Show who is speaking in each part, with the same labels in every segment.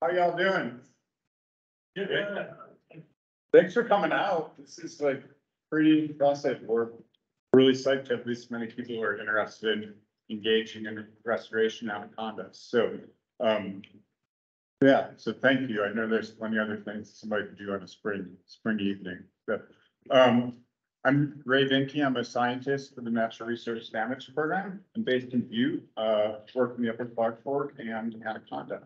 Speaker 1: How y'all doing?
Speaker 2: Yeah.
Speaker 1: Thanks for coming out. This is like pretty impressive. We're really psyched to have this many people who are interested in engaging in restoration anacondas. So, um, yeah, so thank you. I know there's plenty other things somebody could do on a spring, spring evening. But, um, I'm Ray Vinkey. I'm a scientist for the Natural Resource Damage Program. I'm based in Butte, uh, work in the Upper Clark Fork and Anaconda.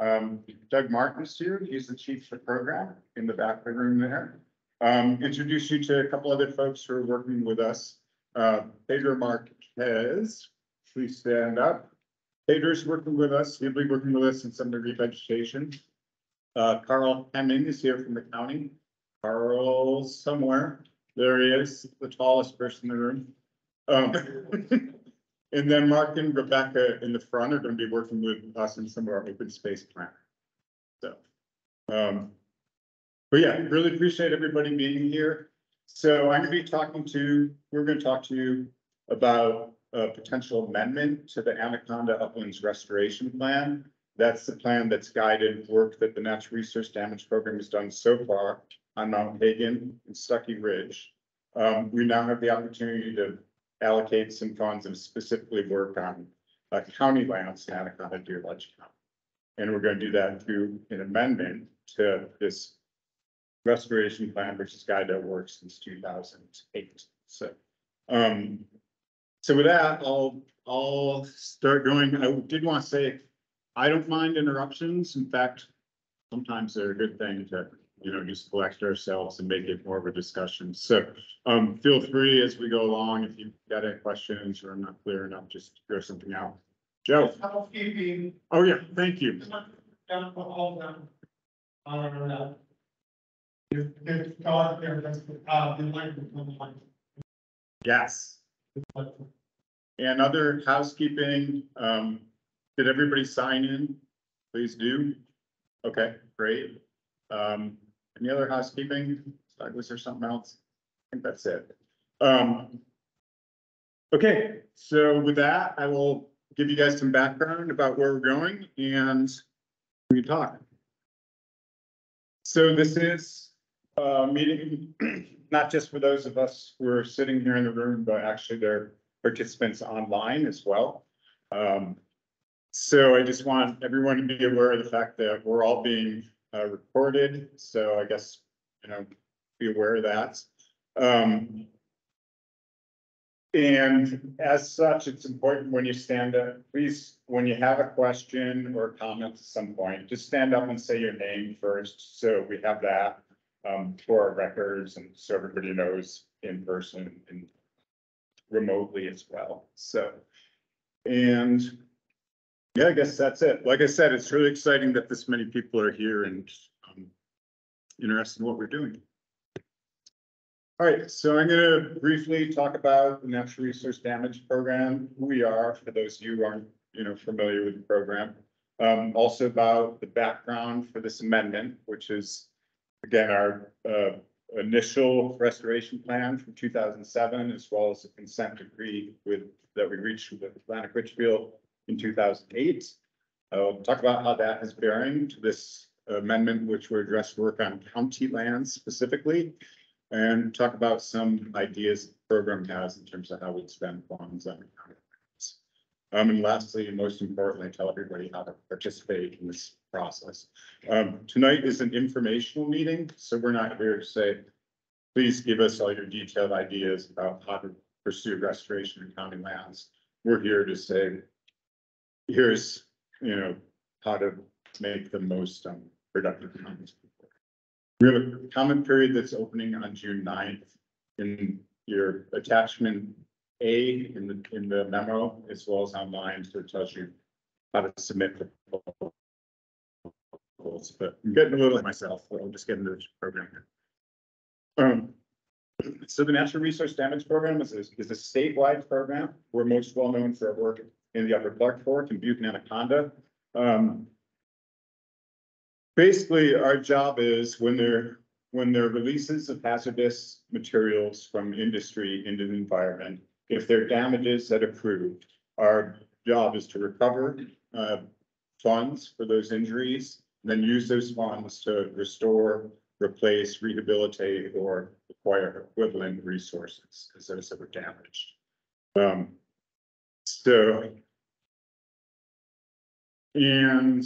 Speaker 1: Um, Doug Martin's here. He's the chief of program in the back of the room there. Um, introduce you to a couple other folks who are working with us. Uh, Pedro Marques, please stand up. Pedro's working with us. He'll be working with us in some degree of the revegetation. Uh, Carl Hamming is here from the county. Carl somewhere. There he is, the tallest person in the room. Um, and then Mark and Rebecca in the front are gonna be working with us in some of our open space plan. So, um, but yeah, really appreciate everybody being here. So I'm gonna be talking to, we're gonna talk to you about a potential amendment to the Anaconda Uplands Restoration Plan. That's the plan that's guided work that the Natural Resource Damage Program has done so far on Mount Haggin and Stucky Ridge. Um, we now have the opportunity to allocate some funds and specifically work on uh, county lands in Anaconda Deer Lodge County. And we're gonna do that through an amendment to this restoration plan, which has guided our since two thousand eight. So, um, so with that, I'll, I'll start going. I did want to say, I don't mind interruptions. In fact, sometimes they're a good thing to, you know, just collect ourselves and make it more of a discussion. So, um, feel free as we go along, if you've got any questions or I'm not clear enough, just throw something out. Joe,
Speaker 2: Housekeeping,
Speaker 1: oh yeah, thank you.
Speaker 2: down for all uh. If, if God, there, that's, uh, the light will come.
Speaker 1: Yes. And other housekeeping, um, did everybody sign in? Please do. Okay, great. Um, any other housekeeping? Was there something else? I think that's it. Um. Okay, so with that, I will give you guys some background about where we're going and we can talk. So this is a meeting, not just for those of us who are sitting here in the room, but actually there are participants online as well. Um, so I just want everyone to be aware of the fact that we're all being uh, recorded, so I guess, you know, be aware of that. Um. And as such, it's important when you stand up, please, when you have a question or comment at some point, just stand up and say your name first, so we have that. Um, for our records and so everybody knows in person and remotely as well, so. And yeah, I guess that's it. Like I said, it's really exciting that this many people are here and um, interested in what we're doing. All right, so I'm gonna briefly talk about the natural resource damage program, who we are, for those of you who aren't, you know, familiar with the program. Um, also about the background for this amendment, which is, again, our uh, initial restoration plan from two thousand seven, as well as the consent decree with, that we reached with Atlantic Richfield in two thousand eight. Uh, talk about how that has bearing to this amendment, which will address work on county lands specifically. And talk about some ideas the program has in terms of how we spend funds on county lands. Um, and lastly, and most importantly, tell everybody how to participate in this process. Um, tonight is an informational meeting, so we're not here to say, please give us all your detailed ideas about how to pursue restoration in county lands. We're here to say, here's, you know, how to make the most um productive comments. We have a comment period that's opening on June 9th in your attachment A in the, in the memo, as well as online, so it tells you how to submit the proposals, but I'm getting a little myself, I'll just get into the program here. Um, so the Natural Resource Damage Program is, a- is a statewide program. We're most well known for our work in the Upper Clark Fork and Butte and Anaconda. Um, basically, our job is when there, when there are releases of hazardous materials from industry into the environment, if there are damages that proved, our job is to recover, uh, funds for those injuries, and then use those funds to restore, replace, rehabilitate, or acquire equivalent resources, because those that were damaged. Um, so. And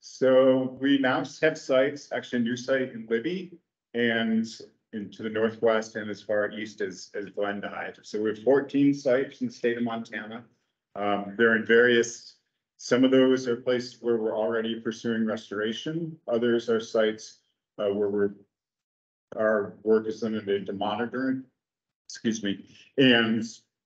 Speaker 1: so we now have sites, actually a new site in Libby and into the northwest and as far east as, as Glendive. So we have fourteen sites in the state of Montana. Um, they're in various, some of those are places where we're already pursuing restoration. Others are sites uh, where we're, our work is limited to monitoring, excuse me, and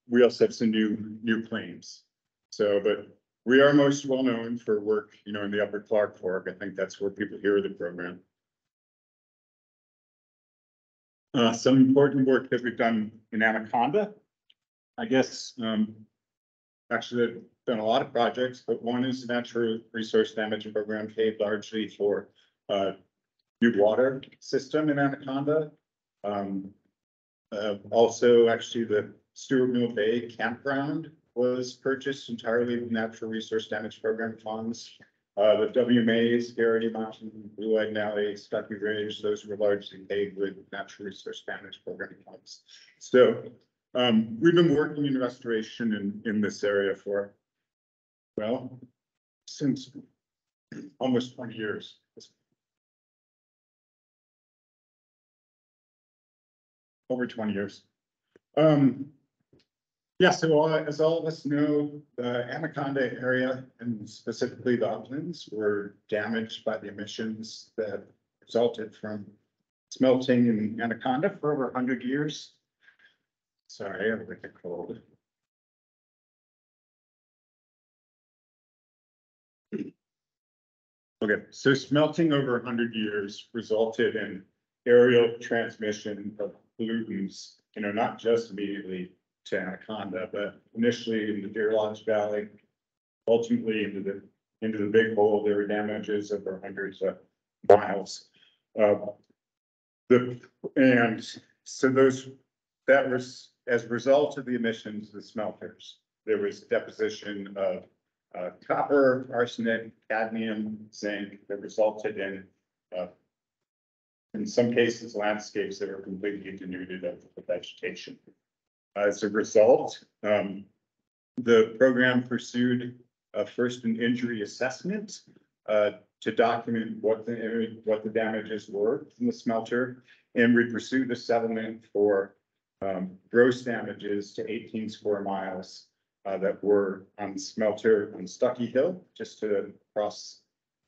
Speaker 1: we also have some new, new claims. So, but we are most well known for work, you know, in the upper Clark Fork. I think that's where people hear the program. Uh, some important work that we've done in Anaconda. I guess, um, actually, I've done a lot of projects, but one is the natural resource damage program paid largely for, uh, new water system in Anaconda. Um, uh, also, actually, the Stuart Mill Bay campground was purchased entirely with natural resource damage program funds. Uh, the WMAs, Garrity Mountain, Blue Eyed Nellie, Stucky Ridge, those were largely paid with natural resource damage program funds. So, um, we've been working in restoration in, in this area for, well, since almost twenty years. Over twenty years. Um, yeah, so all- as all of us know, the Anaconda area and specifically the uplands were damaged by the emissions that resulted from smelting in Anaconda for over hundred years. Sorry, I have like a cold. Okay, so smelting over hundred years resulted in aerial transmission of pollutants, you know, not just immediately to Anaconda, but initially in the Deer Lodge Valley. Ultimately into the, into the big hole, there were damages over hundreds of miles. Uh, The, and so those, that was as a result of the emissions the smelters. There was deposition of uh, copper, arsenic, cadmium, zinc that resulted in uh, in some cases, landscapes that were completely denuded of vegetation. As a result, um, the program pursued a first an injury assessment uh, to document what the, what the damages were in the smelter. And we pursued a settlement for um, gross damages to eighteen square miles uh, that were on the smelter on Stucky Hill, just to cross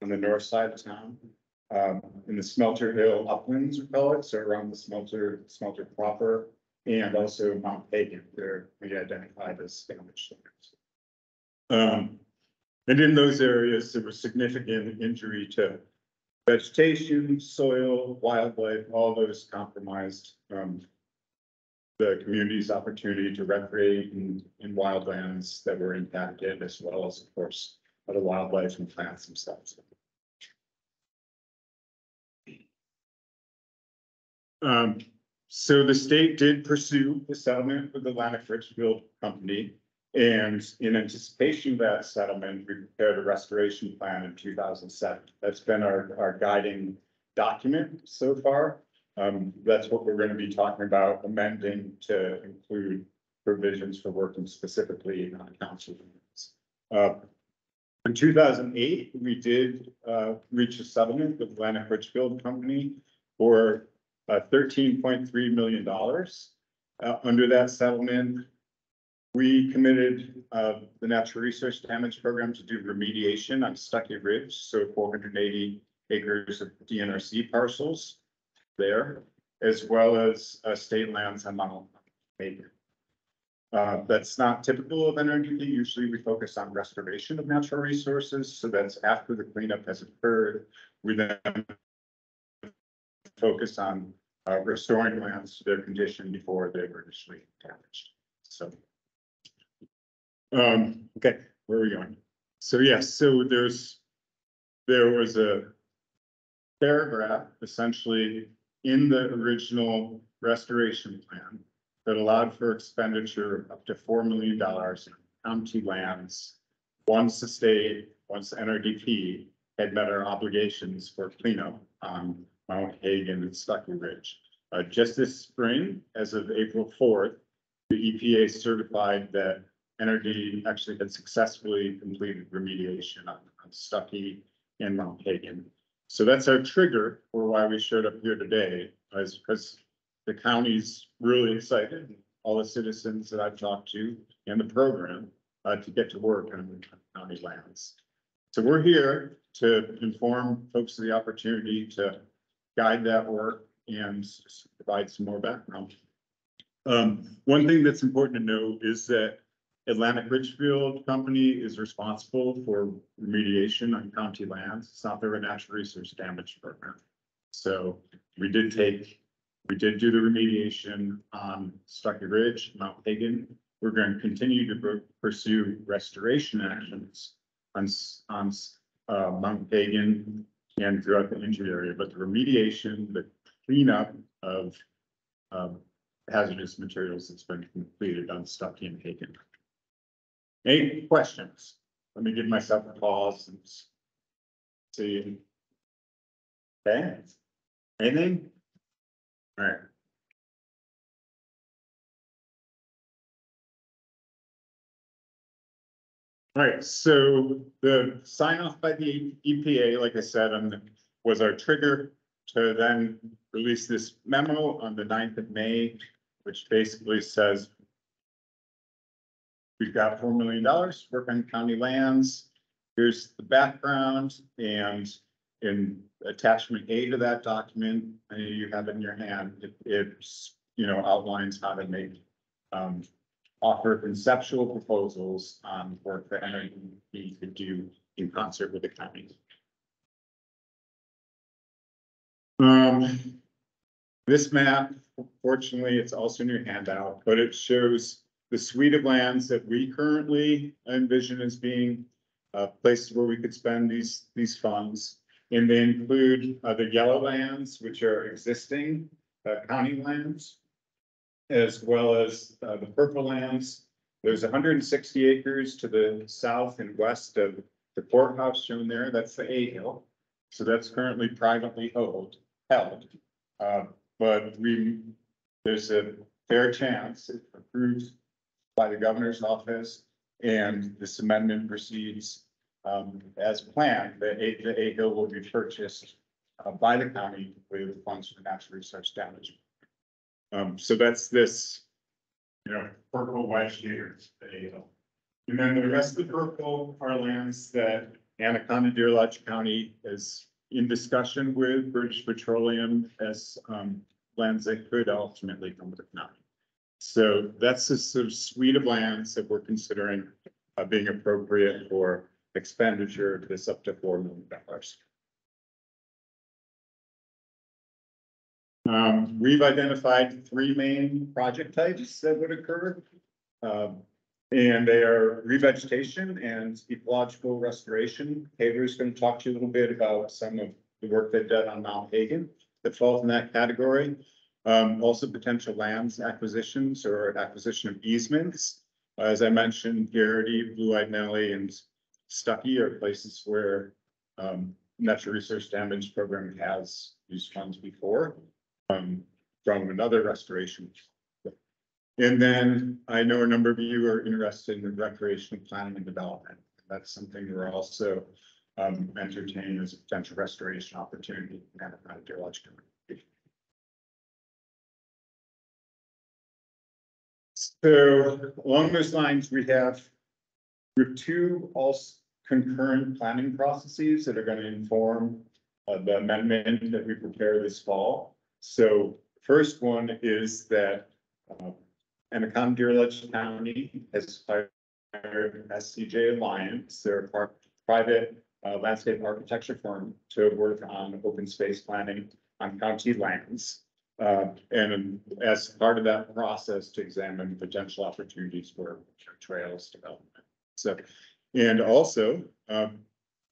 Speaker 1: on the north side of town. Um, in the Smelter Hill uplands, we call it, so around the smelter, smelter proper, and also Mount Haggin, where we identified as damaged. areas. Um, and in those areas, there was significant injury to vegetation, soil, wildlife, all those compromised, um, the community's opportunity to recreate in, in wildlands that were impacted, as well as, of course, other wildlife and plants themselves. Um, so the state did pursue the settlement with the Atlantic Richfield Company. And in anticipation of that settlement, we prepared a restoration plan in two thousand seven. That's been our, our guiding document so far. Um, that's what we're gonna be talking about amending to include provisions for working specifically on council. units. Uh, in two thousand eight, we did, uh, reach a settlement with Atlantic Richfield Company for uh, thirteen point three million dollars. Uh, under that settlement, we committed, uh, the natural resource damage program to do remediation on Stucky Ridge, so four hundred and eighty acres of DNRC parcels there, as well as, uh, state lands on Mount Baker. Uh, that's not typical of NRDP. Usually we focus on restoration of natural resources, so that's after the cleanup has occurred. We then focus on uh, restoring lands to their condition before they were initially damaged, so. Um, okay, where are we going? So yes, so there's, there was a paragraph essentially in the original restoration plan that allowed for expenditure up to four million dollars in county lands once the state, once NRDP had met our obligations for cleanup on Mount Haggin and Stucky Ridge. Uh, just this spring, as of April fourth, the EPA certified that NRDP actually had successfully completed remediation on, on Stucky and Mount Haggin. So that's our trigger for why we showed up here today, is because the county's really excited, all the citizens that I've talked to in the program, uh, to get to work on county lands. So we're here to inform folks of the opportunity to guide that work and provide some more background. Um, one thing that's important to know is that Atlantic Richfield Company is responsible for remediation on county lands. It's not their natural resource damage program. So we did take, we did do the remediation on Stucky Ridge, Mount Haggin. We're going to continue to pursue restoration actions on, on, uh, Mount Haggin and throughout the injured area, but the remediation, the cleanup of um, hazardous materials that's been completed on Stucky and Haggin. Any questions? Let me give myself a pause and see. Okay, anything? All right. All right, so the sign off by the EPA, like I said, um, was our trigger to then release this memo on the 9th of May, which basically says we've got four million dollars, work on county lands. Here's the background and in attachment A to that document, uh, you have it in your hand, it, it's, you know, outlines how to make um, offer conceptual proposals on work that NRDP could do in concert with the county. Um, this map, fortunately, it's also in your handout, but it shows the suite of lands that we currently envision as being uh, places where we could spend these, these funds. And they include, uh, the yellow lands, which are existing, uh, county lands. As well as, uh, the purple lands. There's hundred and sixty acres to the south and west of the courthouse shown there. That's the A hill. So that's currently privately held, held. Uh, but we, there's a fair chance if approved by the governor's office and this amendment proceeds um, as planned, the A, the A hill will be purchased uh, by the county with funds for natural resource damage. Um, so that's this, you know, purple wedge here, A. And then the rest of the purple are lands that Anaconda Deer Lodge County is in discussion with British Petroleum as um, lands that could ultimately come the county. So that's the sort of suite of lands that we're considering uh, being appropriate for expenditure of this up to four million Um, we've identified three main project types that would occur. Um, and they are revegetation and ecological restoration. Pedro's gonna talk to you a little bit about some of the work they've done on Mount Haggin that falls in that category. Um, also potential lands acquisitions or acquisition of easements. As I mentioned, Garrity, Blue Eyed Nellie and Stucky are places where um, natural resource damage program has used funds before. Um, from another restoration. And then I know a number of you are interested in recreational planning and development. That's something we're also um, entertaining as a potential restoration opportunity. Deer Lodge Community. So along those lines, we have, we have two also concurrent planning processes that are gonna inform uh, the amendment that we prepare this fall. So first one is that uh, Anaconda Deer Lodge County has hired SCJ Alliance, they're a par- private uh, landscape architecture firm to work on open space planning on county lands. Uh, and as part of that process to examine potential opportunities for trails development. So, and also, um,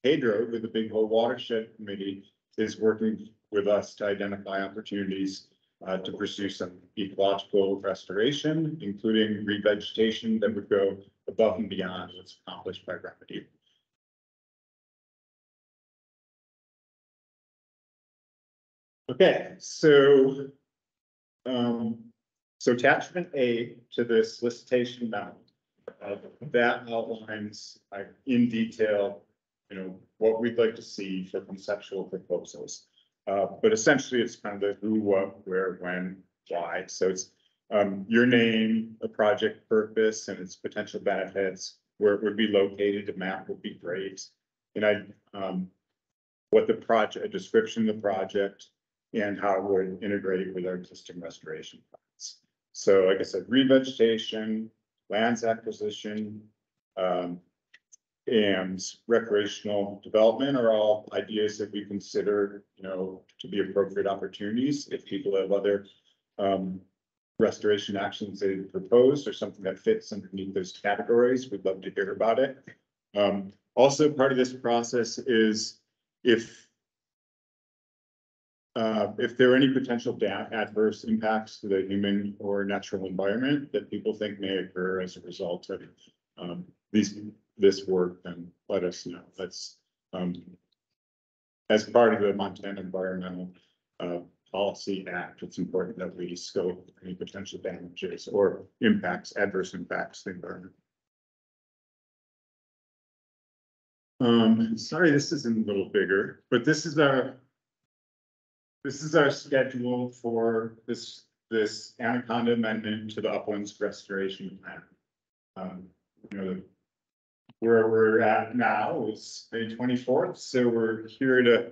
Speaker 1: Pedro with the Big Hole Watershed Committee is working with us to identify opportunities uh, to pursue some ecological restoration, including revegetation that would go above and beyond what's accomplished by remedy. Okay, so. Um, so attachment A to the solicitation memo. uh, that outlines, uh, in detail, you know, what we'd like to see for conceptual proposals. Uh, but essentially, it's kind of the who, what, where, when, why, so it's. Um, your name, the project purpose and its potential benefits, where it would be located, the map would be great. And I, um, what the project, a description of the project and how it would integrate with our existing restoration plans. So like I said, revegetation, lands acquisition, um, and recreational development are all ideas that we consider, you know, to be appropriate opportunities if people have other um, restoration actions they propose or something that fits underneath those categories, we'd love to hear about it. Um, also, part of this process is if uh, if there are any potential adverse impacts to the human or natural environment that people think may occur as a result of um, these, this work, then let us know. That's um, as part of the Montana Environmental uh, Policy Act, it's important that we scope any potential damages or impacts, adverse impacts to the environment. Um, sorry, this is a little bigger, but this is our this is our schedule for this, this anaconda amendment to the uplands restoration plan. Um, you know, where we're at now is May twenty-fourth, so we're here to,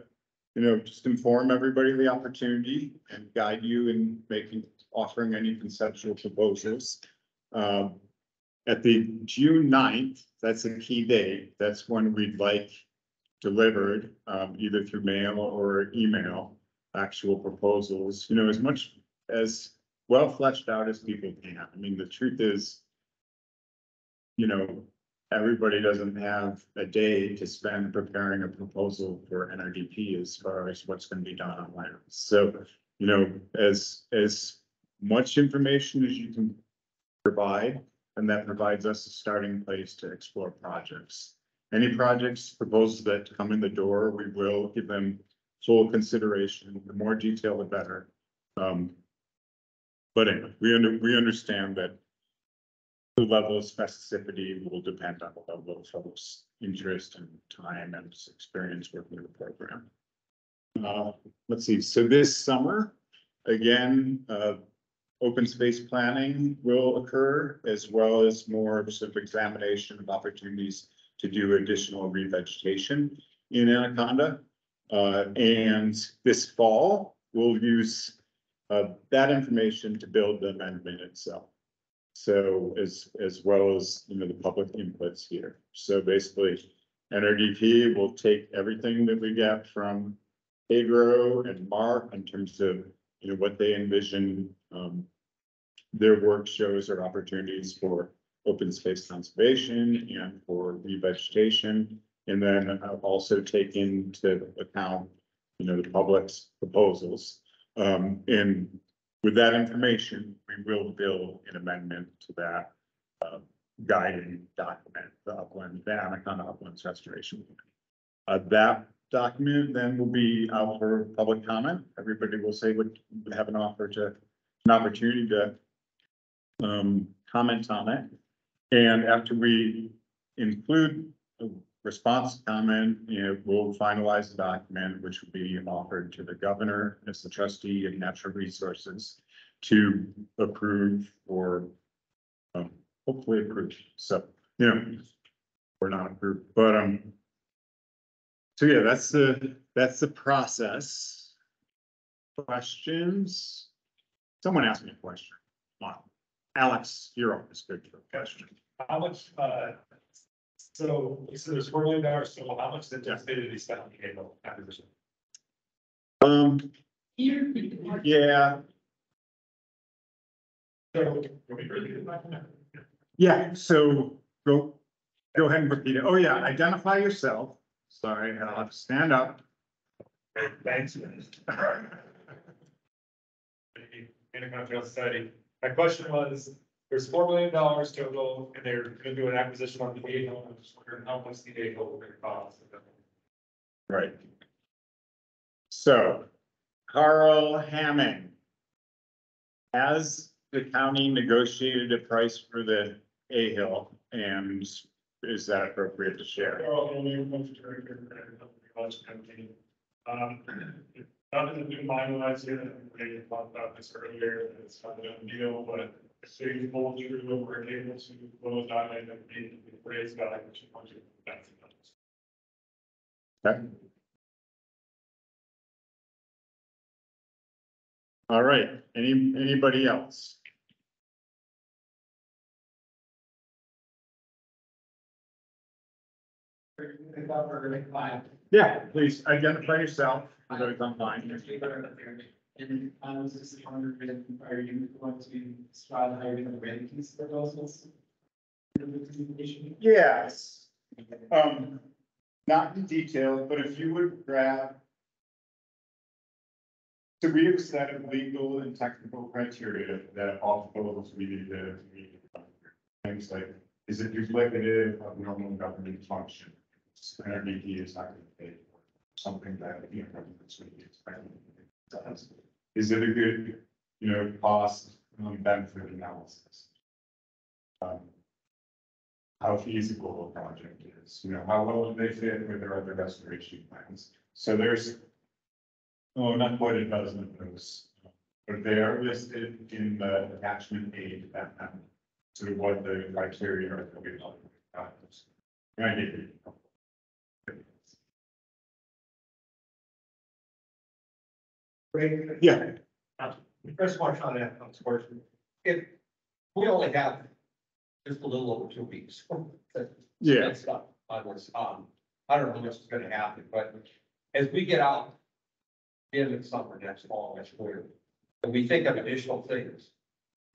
Speaker 1: you know, just inform everybody of the opportunity and guide you in making, offering any conceptual proposals. Um, at the June 9th, that's a key date, that's when we'd like delivered, um, either through mail or email actual proposals, you know, as much as well fleshed out as people can. I mean, the truth is, you know, everybody doesn't have a day to spend preparing a proposal for NRDP as far as what's gonna be done on land. So, you know, as, as much information as you can provide, and that provides us a starting place to explore projects. Any projects, proposals that come in the door, we will give them full consideration, the more detail, the better. Um. But anyway, we under, we understand that. The level of specificity will depend on the level of folks' interest and time and experience working with the program. Uh, let's see, so this summer, again, uh. Open space planning will occur as well as more sort of examination of opportunities to do additional revegetation in Anaconda. Uh, and this fall, we'll use uh, that information to build the amendment itself. So as, as well as, you know, the public inputs here. So basically, NRDP will take everything that we get from Pedro and Mark in terms of, you know, what they envision, um, their work shows or opportunities for open space conservation and for revegetation. And then I've also take into account, you know, the public's proposals. Um, and with that information, we will build an amendment to that. Uh, guiding document, the upland, the Anaconda Uplands Restoration. Uh, that document then will be out for public comment. Everybody will say would have an offer to, an opportunity to. Um, comment on it. And after we include a response comment, you know, we'll finalize the document, which will be offered to the governor as the trustee of natural resources to approve or um, hopefully approve. So, you know, we're not approved, but, um, so yeah, that's the, that's the process. Questions? Someone asked me a question. Come on. Alex, you're always good for a question.
Speaker 2: How much, uh, so, you said there's four million dollars, so how much did you say did he spend on the cable acquisition?
Speaker 1: Um, yeah, yeah, so go, go ahead and repeat it. Oh, yeah, identify yourself. Sorry, I'll have to stand up.
Speaker 2: Thanks. Intercontinental Society. My question was, there's four million dollars total, and they're gonna do an acquisition on the eight home, I'm just wondering how much the eight home will cost.
Speaker 1: Right. So, Carl Hamming. Has the county negotiated a price for the A hill and is that appropriate to share?
Speaker 2: Carl, can you move to director of the election campaign? Um, nothing to do finalized yet, we talked about this earlier, it's not a deal, but if they pull through, we're able to close out and be raised by two hundred thousand dollars.
Speaker 1: Okay. All right, any, anybody else? Yeah, please identify yourself, for those online.
Speaker 3: And I was just wondering, are you going to higher than the rankings those?
Speaker 1: Yes. Um, not in detail, but if you would grab. So we have legal and technical criteria that all proposals we need to meet. Things like, is it duplicative of normal government function? NRDP is not gonna pay for something that, you know, gonna be expecting. does. Is it a good, you know, cost, um, benefit analysis? Um, how feasible a project is, you know, how well do they fit with their other restoration plans? So there's. Oh, not quite a dozen of those, but they are listed in the attachment A to that. To what the criteria are that we like. I it. Yeah,
Speaker 4: First one on that, of course, if we only have just a little over two weeks. to
Speaker 1: yeah,
Speaker 4: on this, um, I don't know what's gonna happen, but as we get out. In the summer, next fall, next winter, and we think of additional things.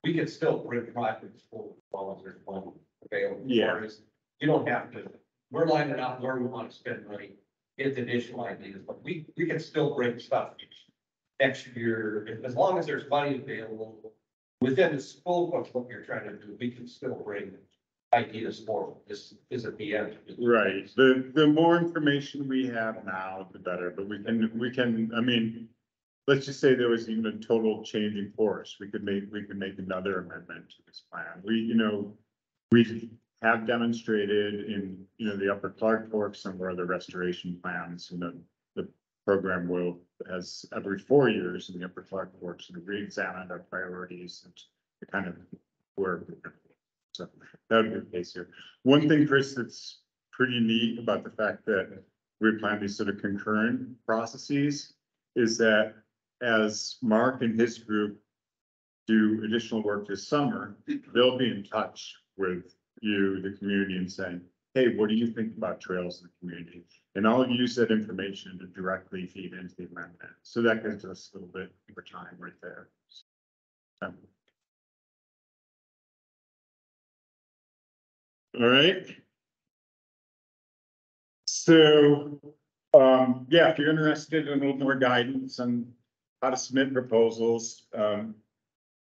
Speaker 4: We can still bring projects forward, long there's one available.
Speaker 1: Yeah.
Speaker 4: Whereas You don't have to, we're lining out where we wanna spend money, it's additional ideas, but we, we can still bring stuff. Next year, as long as there's money available, within the scope of what you're trying to do, we can still bring ideas forward. This isn't the end.
Speaker 1: right. The, the more information we have now, the better, but we can, we can, I mean. Let's just say there was even a total change in course. We could make, we could make another amendment to this plan. We, you know. We have demonstrated in, you know, the Upper Clark Fork, some of our other restoration plans, you know. Program will, has every four years in the Upper Clark Fork, sort of re-examined our priorities and the kind of work. So that would be the case here. One thing, Chris, that's pretty neat about the fact that we plan these sort of concurrent processes is that as Mark and his group do additional work this summer, they'll be in touch with you, the community, and saying, hey, what do you think about trails in the community? And I'll use that information to directly feed into the amendment. So that gives us a little bit more time right there. Um, All right. So, um, yeah, if you're interested in a little more guidance on how to submit proposals, um.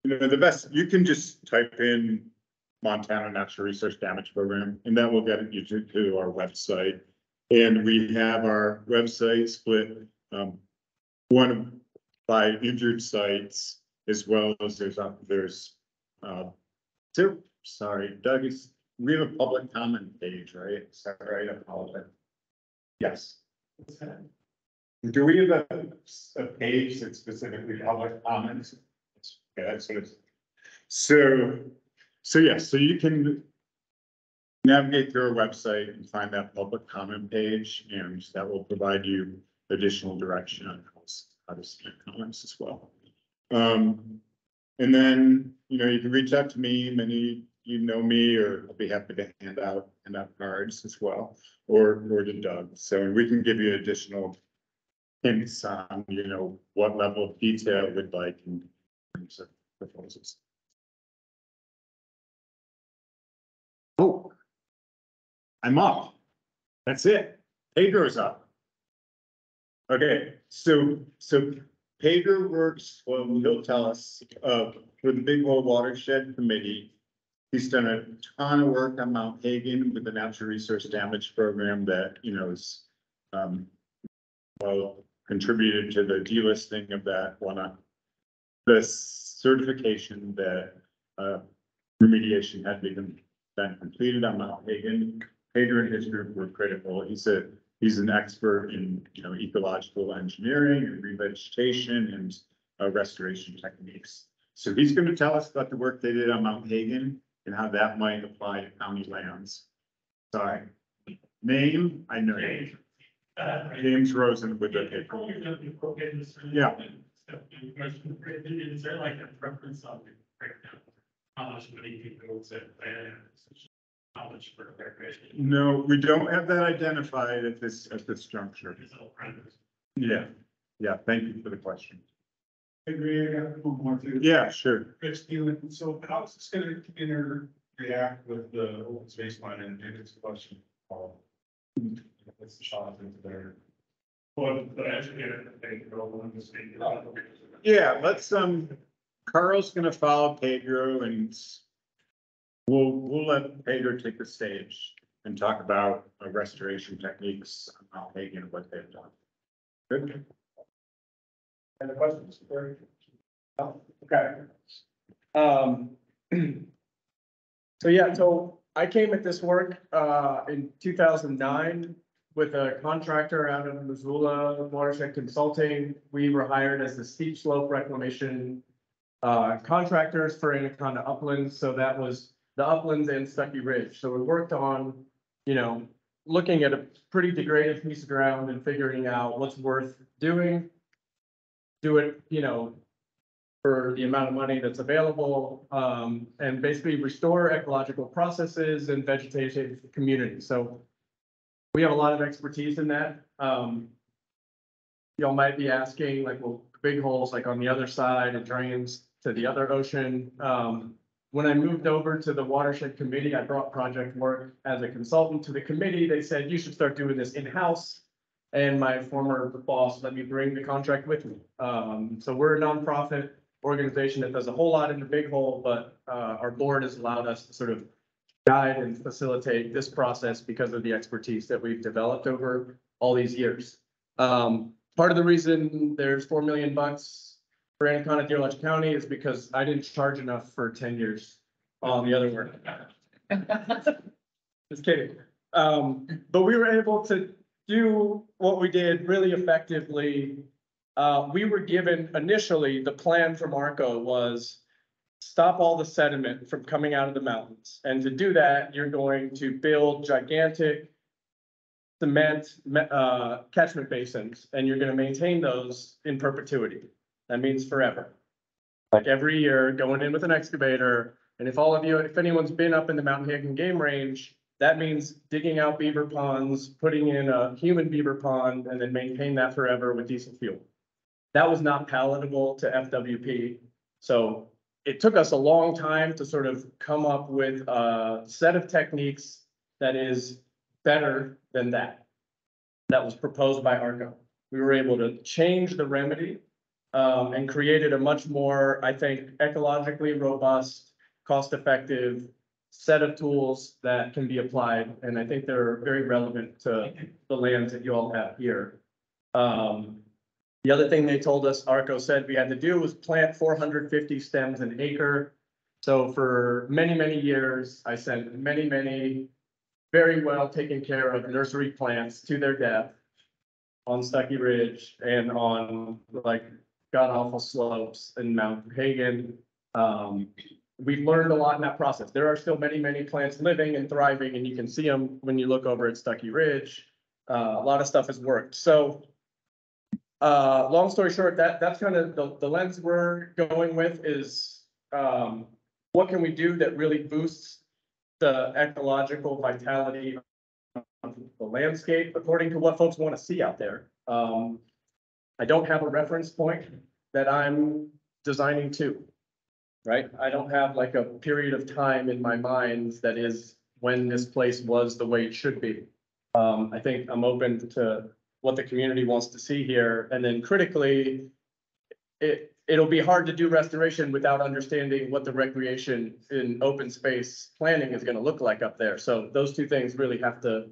Speaker 1: You know, the best, you can just type in Montana Natural Resource Damage Program, and that will get you to, to our website. And we have our website split, um, one by injured sites as well as there's, uh, there's, uh, so, sorry, Doug is, we have a public comment page, right? Is that right? I apologize. Yes. Do we have a, a page that's specifically public comments? Yeah, that's what it's. So, so yeah, so you can. Navigate through our website and find that public comment page, and that will provide you additional direction on how to- how to submit comments as well. Um, and then, you know, you can reach out to me, many, you know me, or I'll be happy to hand out, hand out cards as well. Or, or to Doug, so we can give you additional hints on, you know, what level of detail we'd like in terms of proposals. I'm up. That's it. Pedro's up. Okay, so, so Pedro works, well, he'll tell us, uh, for the Big Hole Watershed Committee. He's done a ton of work on Mount Haggin with the Natural Resource Damage Program that, you know, is, um, well, contributed to the delisting of that one. uh, The certification that, uh, remediation had been, been completed on Mount Haggin. Pedro and his group were critical. He said, he's an expert in, you know, ecological engineering and revegetation and uh, restoration techniques. So he's gonna tell us about the work they did on Mount Haggin and how that might apply to county lands. Sorry. Name, I know. you.
Speaker 2: Uh,
Speaker 1: James Rosen with the, Yeah.
Speaker 2: Is there like a preference on the breakdown? How much money can go to land? How much for
Speaker 1: no, we don't have that identified at this, at this juncture.
Speaker 2: Is all friends?
Speaker 1: Yeah, yeah, thank you for the question.
Speaker 5: agree, I got one more too.
Speaker 1: Yeah, sure.
Speaker 5: Rich Steven, so how is this gonna interact with the open space plan and David's question? of What's the shot into there?
Speaker 2: Well, the educator, they go on the state.
Speaker 1: Yeah, let's, um, Carl's gonna follow Pedro and we'll, we'll let Pedro take the stage and talk about uh, restoration techniques Mount Haggin and what they've done. Good.
Speaker 5: Any questions? Barry?
Speaker 6: Okay. Um. So yeah, so I came at this work uh in two thousand nine with a contractor out of Missoula Watershed Consulting. We were hired as the steep slope reclamation uh contractors for Anaconda Uplands, so that was the uplands and Stucky Ridge. So we worked on, you know, looking at a pretty degraded piece of ground and figuring out what's worth doing. Do it, you know, for the amount of money that's available, um, and basically restore ecological processes and vegetation communities. So we have a lot of expertise in that. Um, y'all might be asking, like, well, big holes like on the other side, and drains to the other ocean. Um, when I moved over to the watershed committee, I brought project work as a consultant to the committee. They said, you should start doing this in-house. And my former boss let me bring the contract with me. Um, so we're a nonprofit organization that does a whole lot in the big hole, but, uh, our board has allowed us to sort of guide and facilitate this process because of the expertise that we've developed over all these years. Um, part of the reason there's four million bucks for Anaconda Deer County is because I didn't charge enough for ten years on the other work. Just kidding. Um, but we were able to do what we did really effectively. Uh, we were given initially, the plan from Arco was stop all the sediment from coming out of the mountains. And to do that, you're going to build gigantic cement, uh, catchment basins, and you're gonna maintain those in perpetuity. That means forever. Like every year, going in with an excavator, and if all of you, if anyone's been up in the Mountain Haggin Game Range, that means digging out beaver ponds, putting in a human beaver pond, and then maintain that forever with diesel fuel. That was not palatable to FWP, so it took us a long time to sort of come up with a set of techniques that is better than that. That was proposed by Arco. We were able to change the remedy um, and created a much more, I think, ecologically robust, cost-effective set of tools that can be applied, and I think they're very relevant to the lands that you all have here. Um, the other thing they told us, Arco said we had to do was plant four hundred fifty stems an acre. So for many, many years, I sent many, many very well taken care of nursery plants to their death on Stucky Ridge and on like god awful slopes in Mount Haggin. Um, we've learned a lot in that process. There are still many, many plants living and thriving, and you can see them when you look over at Stucky Ridge. Uh, a lot of stuff has worked. So uh, long story short, that, that's kind of the, the lens we're going with is, um, what can we do that really boosts the ecological vitality of the landscape according to what folks want to see out there? Um, I don't have a reference point that I'm designing to. Right? I don't have like a period of time in my mind that is when this place was the way it should be. Um, I think I'm open to what the community wants to see here, and then critically. It, it'll be hard to do restoration without understanding what the recreation in open space planning is gonna look like up there, so those two things really have to.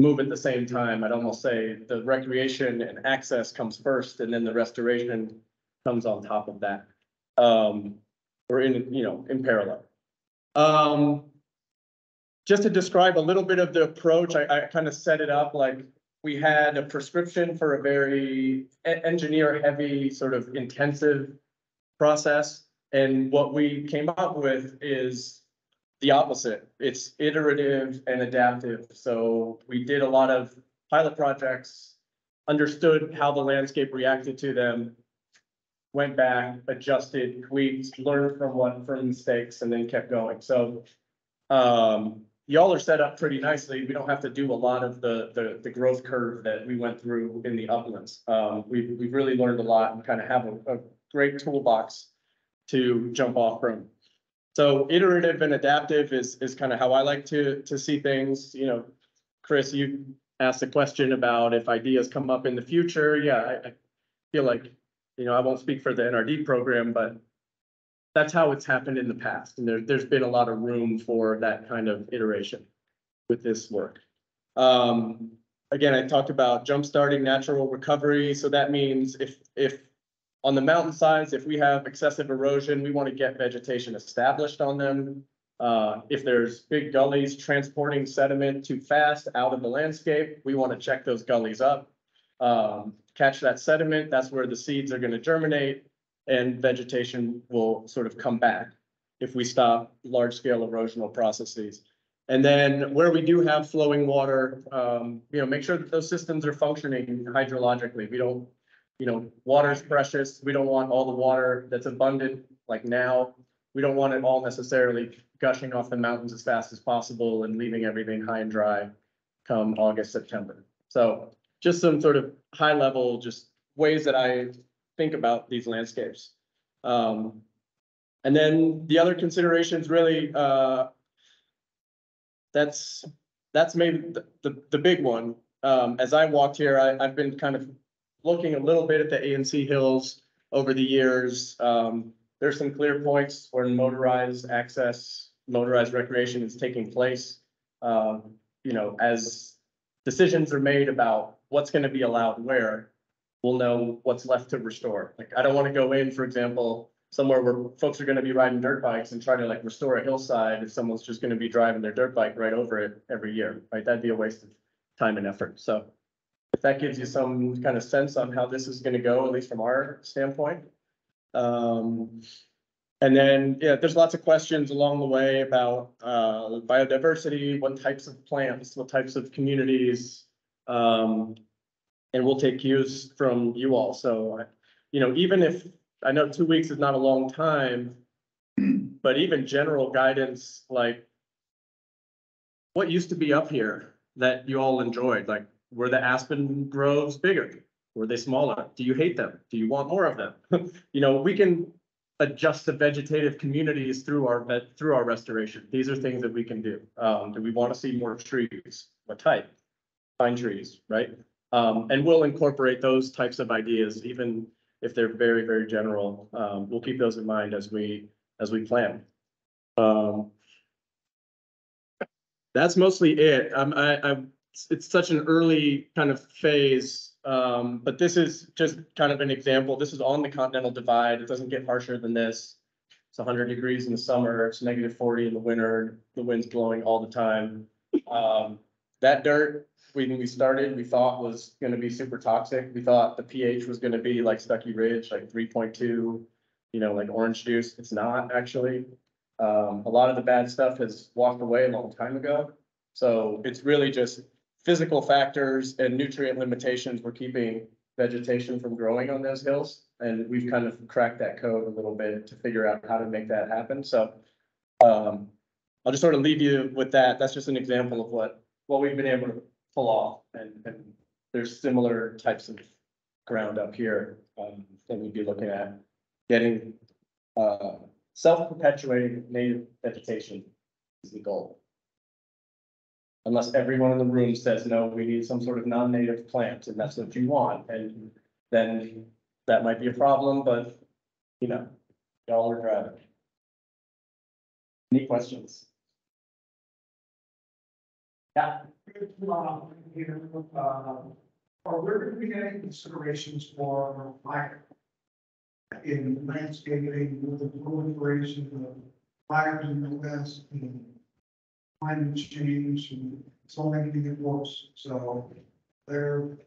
Speaker 6: Move at the same time. I'd almost say the recreation and access comes first and then the restoration comes on top of that. Um, or in, you know, in parallel. Um, just to describe a little bit of the approach, I, I kind of set it up like we had a prescription for a very engineer heavy, sort of intensive process. And what we came up with is the opposite. It's iterative and adaptive. So we did a lot of pilot projects, understood how the landscape reacted to them, went back, adjusted, tweaked, learned from what, from mistakes, and then kept going. So um, y'all are set up pretty nicely. We don't have to do a lot of the, the, the growth curve that we went through in the uplands. Um, we've, we've really learned a lot and kind of have a, a great toolbox to jump off from. So iterative and adaptive is, is kind of how I like to, to see things, you know. Chris, you asked a question about if ideas come up in the future. Yeah, I, I feel like, you know, I won't speak for the NRD program, but that's how it's happened in the past. And there, there's been a lot of room for that kind of iteration with this work. Um, again, I talked about jumpstarting natural recovery. So that means if, if on the mountainsides, if we have excessive erosion, we want to get vegetation established on them. Uh, if there's big gullies transporting sediment too fast out of the landscape, we want to check those gullies up. Um, catch that sediment, that's where the seeds are going to germinate and vegetation will sort of come back if we stop large scale erosional processes. And then where we do have flowing water, um, you know, make sure that those systems are functioning hydrologically. We don't, you know, water's precious. We don't want all the water that's abundant like now. We don't want it all necessarily gushing off the mountains as fast as possible and leaving everything high and dry come August, September. So just some sort of high level, just ways that I think about these landscapes. Um, and then the other considerations really, uh, that's, that's maybe the, the, the big one. Um, as I walked here, I, I've been kind of looking a little bit at the ANC hills over the years. Um, there's some clear points where motorized access, motorized recreation is taking place. Um, you know, as decisions are made about what's gonna be allowed where, we'll know what's left to restore. Like, I don't wanna go in, for example, somewhere where folks are gonna be riding dirt bikes and try to like restore a hillside if someone's just gonna be driving their dirt bike right over it every year, right? That'd be a waste of time and effort. So that gives you some kind of sense on how this is gonna go, at least from our standpoint. Um, and then, yeah, there's lots of questions along the way about, uh, biodiversity, what types of plants, what types of communities. Um, and we'll take cues from you all. So, you know, even if, I know two weeks is not a long time, but even general guidance, like what used to be up here that you all enjoyed, like were the aspen groves bigger? Were they smaller? Do you hate them? Do you want more of them? You know, we can adjust the vegetative communities through our, through our restoration. These are things that we can do. Um, do we want to see more trees? What type? Pine trees, right? Um, and we'll incorporate those types of ideas, even if they're very, very general. Um, we'll keep those in mind as we, as we plan. Um, that's mostly it. Um, I, I, it's such an early kind of phase. Um, but this is just kind of an example. This is on the Continental Divide. It doesn't get harsher than this. It's hundred degrees in the summer, it's negative forty in the winter, the wind's blowing all the time. Um, that dirt, when we started, we thought was gonna be super toxic. We thought the pH was gonna be like Stucky Ridge, like three point two. You know, like orange juice. It's not actually. Um, a lot of the bad stuff has walked away a long time ago. So it's really just physical factors and nutrient limitations were keeping vegetation from growing on those hills. And we've kind of cracked that code a little bit to figure out how to make that happen. So um, I'll just sort of leave you with that. That's just an example of what, what we've been able to pull off. And, and there's similar types of ground up here um, that we'd be looking at. Getting uh, self-perpetuating native vegetation is the goal. Unless everyone in the room says, no, we need some sort of non-native plant and that's what you want, and then that might be a problem, but, you know, y'all are driving. Any questions? Yeah.
Speaker 7: Are we going to be any considerations for fire? In landscaping, with the proliferation of fires in the west and climate change and so many vehicles, so there,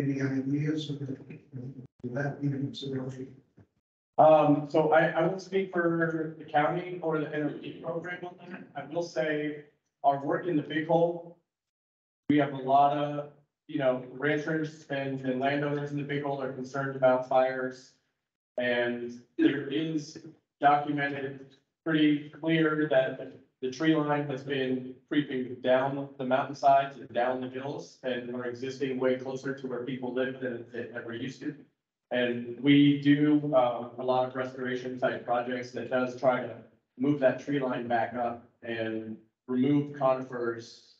Speaker 7: any ideas of that being consideration?
Speaker 6: Um, so I, I won't speak for the county or the NRD program on that. I will say our work in the big hole. We have a lot of, you know, ranchers and, and landowners in the big hole are concerned about fires. And there is documented pretty clear that the tree line has been creeping down the mountainsides and down the hills and are existing way closer to where people live than it ever used to. And we do, um, a lot of restoration type projects that does try to move that tree line back up and remove conifers.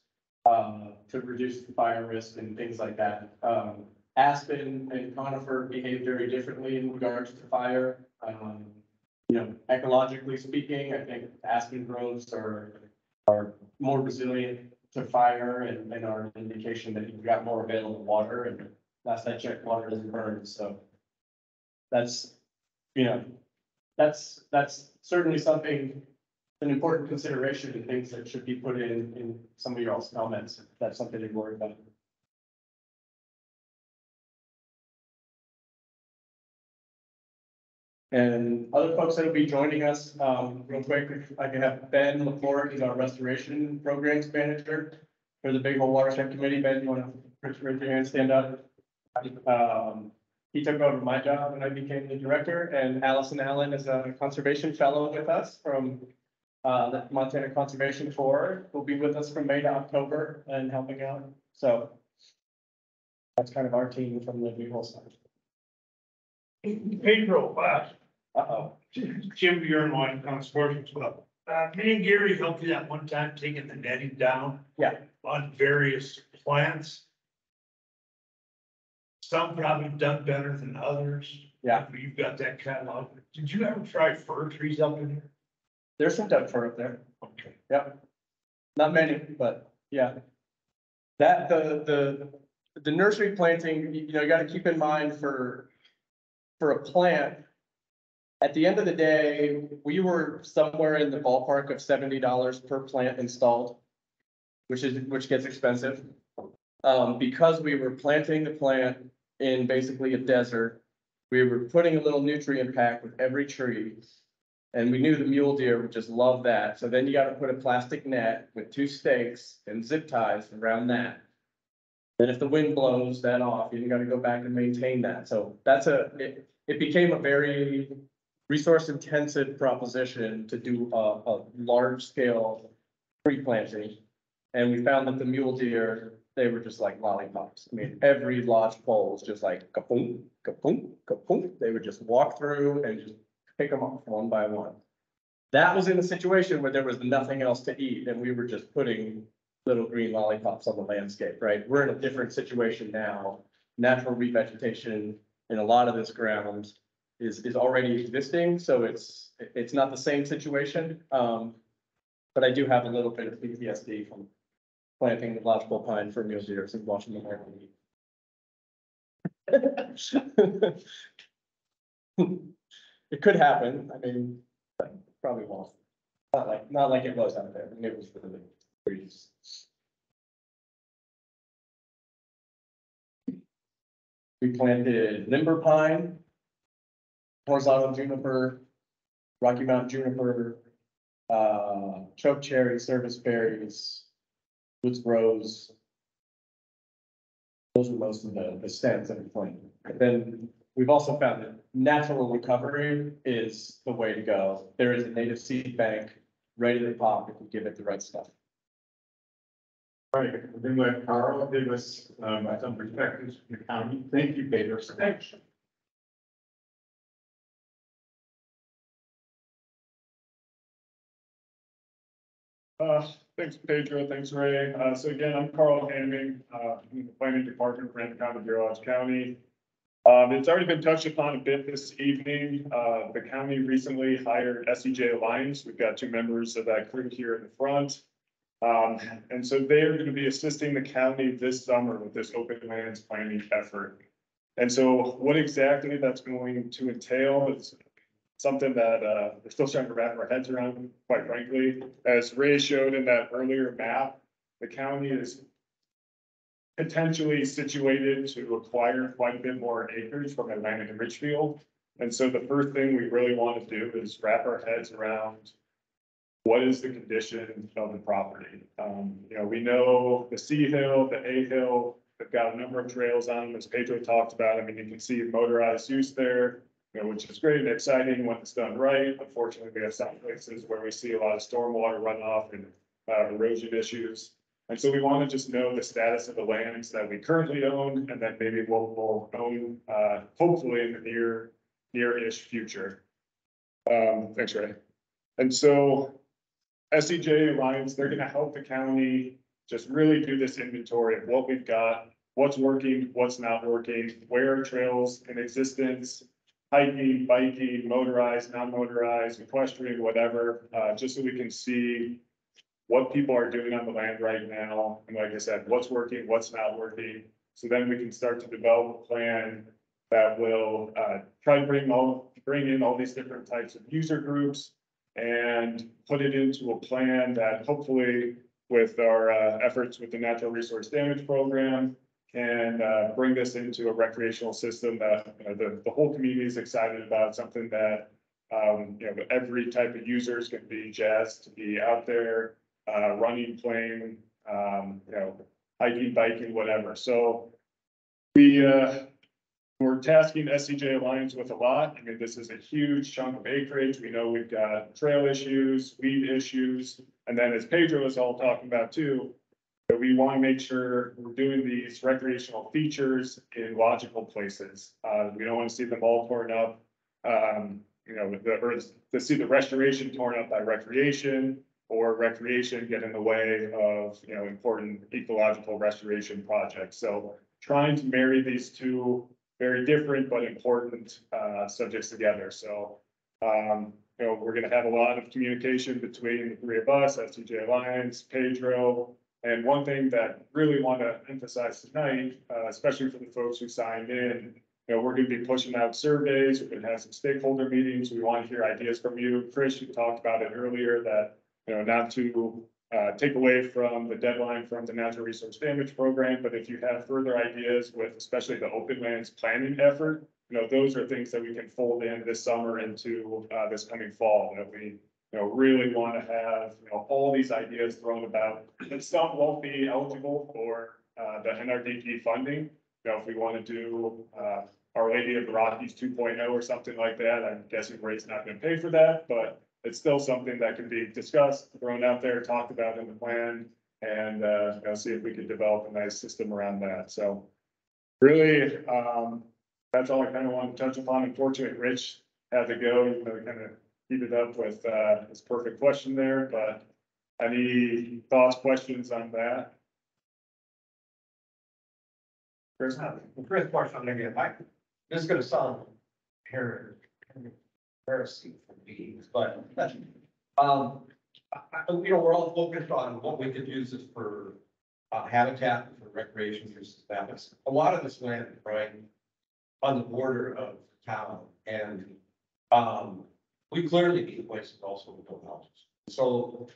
Speaker 6: Uh, to reduce the fire risk and things like that. Um, aspen and conifer behave very differently in regards to fire. Um, you know, ecologically speaking, I think aspen groves are, are more resilient to fire and, and are an indication that you've got more available water and last I checked, water doesn't burn, so. That's, you know, that's, that's certainly something, an important consideration and things that should be put in, in some of your all's comments, if that's something to worry about. And other folks that'll be joining us, um, real quick, I can have Ben Laporte, he's our restoration programs manager for the Big Hole Watershed Committee. Ben, you wanna raise raise your hand, stand up? Um, he took over my job when I became the director, and Allison Allen is a conservation fellow with us from uh, the Montana Conservation Corps, will be with us from May to October and helping out, so that's kind of our team from the Big Hole side.
Speaker 2: Pedro, uh,
Speaker 6: Uh-oh.
Speaker 2: Jim, you're in of sports as well. Uh, me and Gary helped you that one time taking the netting down.
Speaker 6: Yeah.
Speaker 2: On various plants. Some probably done better than others.
Speaker 6: Yeah.
Speaker 2: You've got that catalog. Did you ever try fir trees up in here?
Speaker 6: There's some Doug fir up there.
Speaker 2: Okay.
Speaker 6: Yep. Not many, but yeah. That, the, the, the nursery planting, you know, you gotta keep in mind for, for a plant. At the end of the day, we were somewhere in the ballpark of seventy dollars per plant installed. Which is, which gets expensive. Um, because we were planting the plant in basically a desert. We were putting a little nutrient pack with every tree. And we knew the mule deer would just love that. So then you gotta put a plastic net with two stakes and zip ties around that. Then if the wind blows that off, you gotta go back and maintain that. So that's a, it, it became a very resource intensive proposition to do a, a large scale tree planting. And we found that the mule deer, they were just like lollipops. I mean, every lodge pole was just like kapoom, kapoom, kapoom. They would just walk through and just pick them off one by one. That was in a situation where there was nothing else to eat and we were just putting little green lollipops on the landscape, right? We're in a different situation now. Natural revegetation in a lot of this ground is, is already existing, so it's, it's not the same situation. Um, but I do have a little bit of PTSD from planting the lodgepole pine for mule deer and watching them eat. It could happen, I mean, probably won't. Not like, not like it was out there, I mean, it was really. We planted limber pine. Horizontal juniper, Rocky Mountain juniper, uh, choke cherry, service berries, woods rose. Those were most of the, the stems that we planted. Then we've also found that natural recovery is the way to go. There is a native seed bank ready to pop if you give it the right stuff.
Speaker 1: Right, I think like Carl gave us, um, some perspectives from the county. Thank you, Pedro. Thanks.
Speaker 2: Uh, thanks Pedro, thanks Ray. Uh, so again, I'm Carl Hamming, uh, from the planning department for County, Bureau County. Um, it's already been touched upon a bit this evening. Uh, the county recently hired SCJ Alliance. We've got two members of that crew here in the front. Um, and so they are gonna be assisting the county this summer with this open lands planning effort. And so what exactly that's going to entail is something that, uh, we're still trying to wrap our heads around, quite frankly. As Ray showed in that earlier map, the county is potentially situated to acquire quite a bit more acres from Atlantic Richfield. And so the first thing we really want to do is wrap our heads around what is the condition of the property? Um, you know, we know the C Hill, the A Hill, they've got a number of trails on them, as Pedro talked about. I mean, you can see motorized use there, you know, which is great and exciting when it's done right. Unfortunately, we have some places where we see a lot of stormwater runoff and uh, erosion issues. And so we want to just know the status of the lands that we currently own and then maybe we'll, we'll own, uh, hopefully in the near, near-ish future. Um, thanks, Ray. And so SCJ Alliance, they're gonna help the county just really do this inventory of what we've got, what's working, what's not working, where are trails in existence, hiking, biking, motorized, non-motorized, equestrian, whatever, uh, just so we can see what people are doing on the land right now, and like I said, what's working, what's not working. So then we can start to develop a plan that will, uh, try to bring all, bring in all these different types of user groups and put it into a plan that hopefully with our, uh, efforts with the natural resource damage program can, uh, bring this into a recreational system that, you know, the, the whole community is excited about, something that um, you know, every type of user is gonna be jazzed to be out there, uh, running, playing, um, you know, hiking, biking, whatever. So we, uh, we're tasking SCJ Alliance with a lot. I mean, this is a huge chunk of acreage. We know we've got trail issues, weed issues. And then as Pedro was all talking about too, that we want to make sure we're doing these recreational features in logical places. Uh, we don't want to see them all torn up. Um, you know, the, or to see the restoration torn up by recreation or recreation get in the way of, you know, important ecological restoration projects. So trying to marry these two very different but important, uh, subjects together. So, um, you know, we're gonna have a lot of communication between the three of us, SCJ Alliance, Pedro. And one thing that really want to emphasize tonight, uh, especially for the folks who signed in, you know, we're gonna be pushing out surveys, we're gonna have some stakeholder meetings, we want to hear ideas from you. Chris, you talked about it earlier that, you know, not to uh, take away from the deadline from the natural resource damage program, but if you have further ideas with especially the open lands planning effort, you know, those are things that we can fold in this summer into, uh, this coming fall, that we, you know, really want to have, you know, all these ideas thrown about. And some won't be eligible for, uh, the NRDP funding. You know, if we want to do, uh, Our Lady of the Rockies 2.0 or something like that, I'm guessing Ray's not gonna pay for that, but it's still something that can be discussed, thrown out there, talked about in the plan. And, uh, you know, see if we could develop a nice system around that, so. Really, um, that's all I kind of wanted to touch upon, unfortunately, Rich had to go, you know, kind of keep it up with, uh, his perfect question there, but. Any thoughts, questions on that? Chris?
Speaker 4: Question I'm gonna get, I, this is gonna sound here, heresy for me, but, um, I, you know, we're all focused on what we could use this for, uh, habitat for recreation for that is, a lot of this land, right? On the border of town and, um, we clearly need places also to build houses. So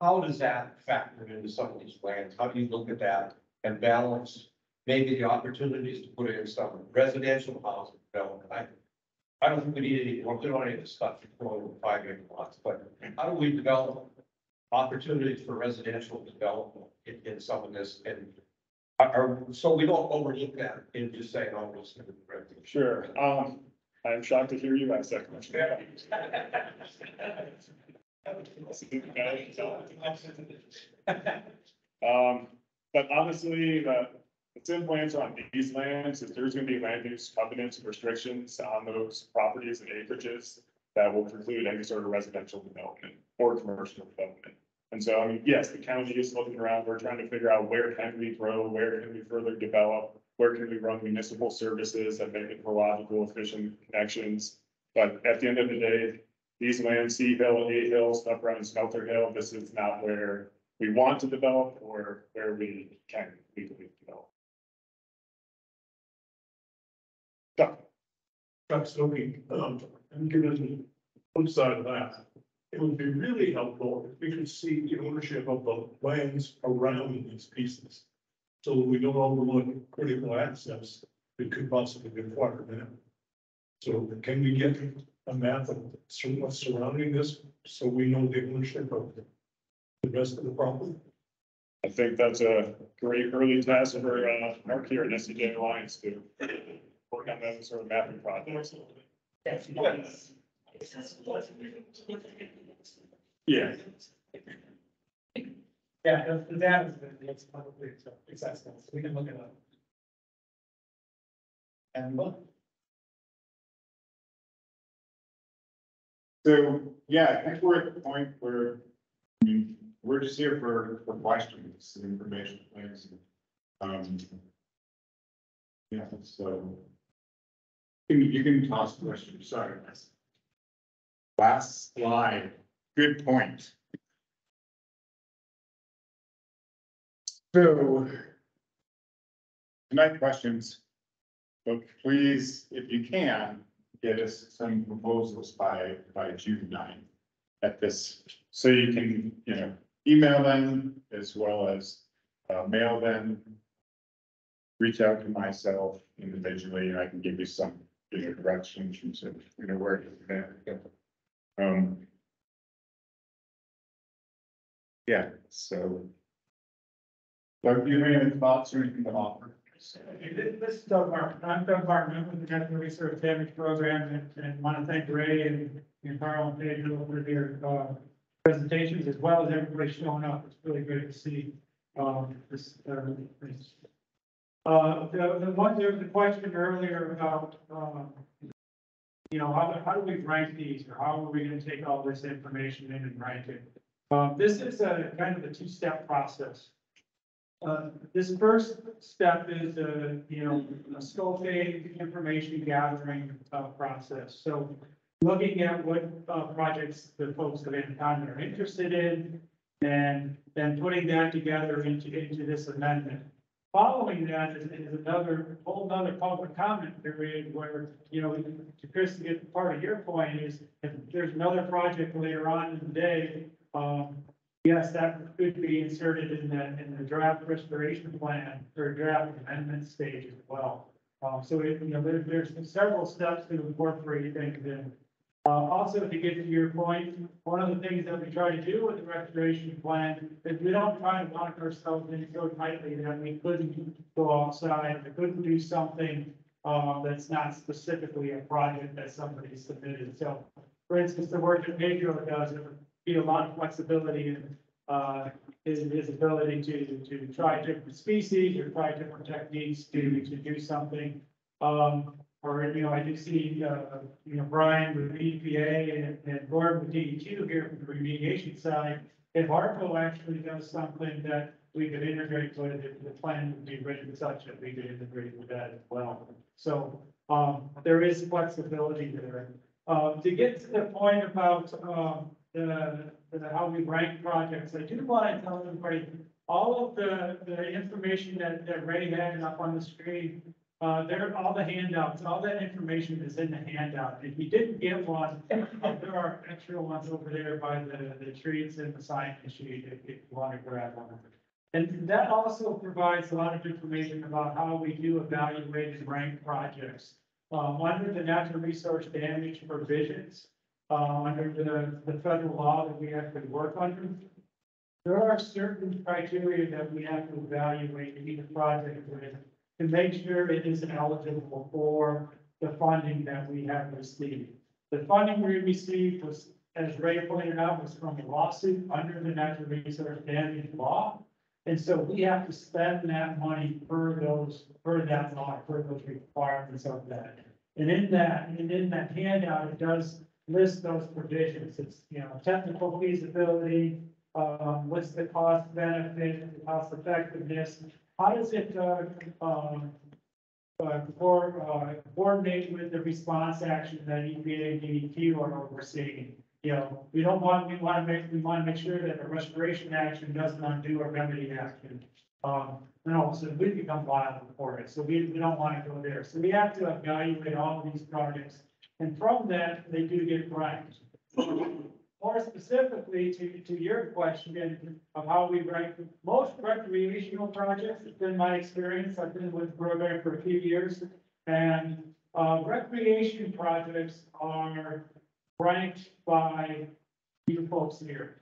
Speaker 4: how does that factor into some of these plans? How do you look at that and balance maybe the opportunities to put in some residential housing development? I, I don't think we need any, we don't of to stuff to go over five acre lots, but how do we develop opportunities for residential development in, in some of this and are, are- so we don't overlook that in just saying, oh, we'll just.
Speaker 2: Sure, um, I'm shocked to hear you ask that question. Um, but honestly, the, the simple answer on these lands is there's gonna be land use covenants and restrictions on those properties and acreages that will preclude any sort of residential development or commercial development. And so, I mean, yes, the county is looking around, we're trying to figure out where can we grow, where can we further develop? Where can we run municipal services that make it more logical, efficient connections? But at the end of the day, these lands, C Hill, A Hill, stuff around Smelter Hill, this is not where we want to develop or where we can legally develop. So,
Speaker 5: Trucks looking, um, and the flip side of that, it would be really helpful if we could see the ownership of the lands around these pieces. So that we don't overlook critical assets that could possibly be acquired now. So can we get a map of sur- what's surrounding this, so we know the ownership of the rest of the property?
Speaker 2: I think that's a great early task for, uh, Mark here at SCJ Alliance to work on that sort of mapping projects. Yeah.
Speaker 3: Yeah, the, the data is, it's probably accessible, so we can look it up. And look.
Speaker 1: So, yeah, I think we're at the point where, I mean, we're just here for, for questions, and information, things. Um. Yeah, so. You can- you can toss questions, sorry. Last slide, good point. So. Tonight questions. But please, if you can, get us some proposals by, by June 9th At this, so you can, you know, email them as well as, uh, mail them. Reach out to myself individually, and I can give you some, you know, directions, from some, you know, where to. Um. Yeah, so. Do you have any thoughts or anything to offer?
Speaker 8: This is Doug Martin, I'm Doug Martin, with the Natural Resource Damage Program, and, and want to thank Ray and, and Carl and Pedro for their, uh, presentations, as well as everybody showing up, it's really great to see, um, this, uh, this. Uh, the, the one, there was a question earlier about, um, you know, how, how do we rank these, or how are we gonna take all this information in and rank it? Um, this is a kind of a two-step process. Uh, this first step is a, you know, a scoping, information gathering, uh, process. So looking at what, uh, projects the folks that in town are interested in, and then putting that together into, into this amendment. Following that is, is another, whole nother public comment period where, you know, to Chris, to get part of your point is, if there's another project later on in the day, um, Yes, that could be inserted in the, in the draft restoration plan or draft amendment stage as well. Um, so it, you know, there, there's several steps to incorporate things in. Uh, also, to get to your point, one of the things that we try to do with the restoration plan is we don't try to lock ourselves in so tightly that we couldn't go outside, we couldn't do something uh, that's not specifically a project that somebody submitted. So, for instance, the work that Pedro does, it be a lot of flexibility in, uh, his, his ability to, to try different species or try different techniques to, to do something. Um, or, you know, I do see, uh, you know, Brian with EPA and, and Gordon with DEQ here from the remediation side. If ARCO actually does something that we could integrate with it, the plan would be written such that we could integrate with that as well. So, um, there is flexibility there. Uh, to get to the point about, um, the, the, how we rank projects, I do want to tell everybody, all of the, the information that, that Ray had up on the screen, uh, there, are all the handouts, all that information is in the handout. If you didn't get one, uh, there are extra ones over there by the, the trees and the sign sheet if, if you want to grab one. And that also provides a lot of information about how we do evaluate and rank projects. Um, under the natural resource damage provisions, uh, under the, the federal law that we actually work under. There are certain criteria that we have to evaluate each project with to make sure it is eligible for the funding that we have received. The funding we received was, as Ray pointed out, was from a lawsuit under the natural resource damage law. And so we have to spend that money per those, per that law, per those requirements of that. And in that, and in that handout, it does list those provisions. It's, you know, technical feasibility, um, what's the cost benefit, the cost effectiveness? How does it, uh, um, uh, for, uh, coordinate with the response action that EPA DEQ are overseeing? you know, we don't want, we wanna make, we wanna make sure that the restoration action doesn't undo a remedy action. Um, and also we become liable for it, so we, we don't wanna go there. So we have to evaluate all of these projects. And from that, they do get ranked. More specifically to, to your question of how we rank, most recreational projects, it's been my experience, I've been with program for a few years. And, uh, recreation projects are ranked by you folks here.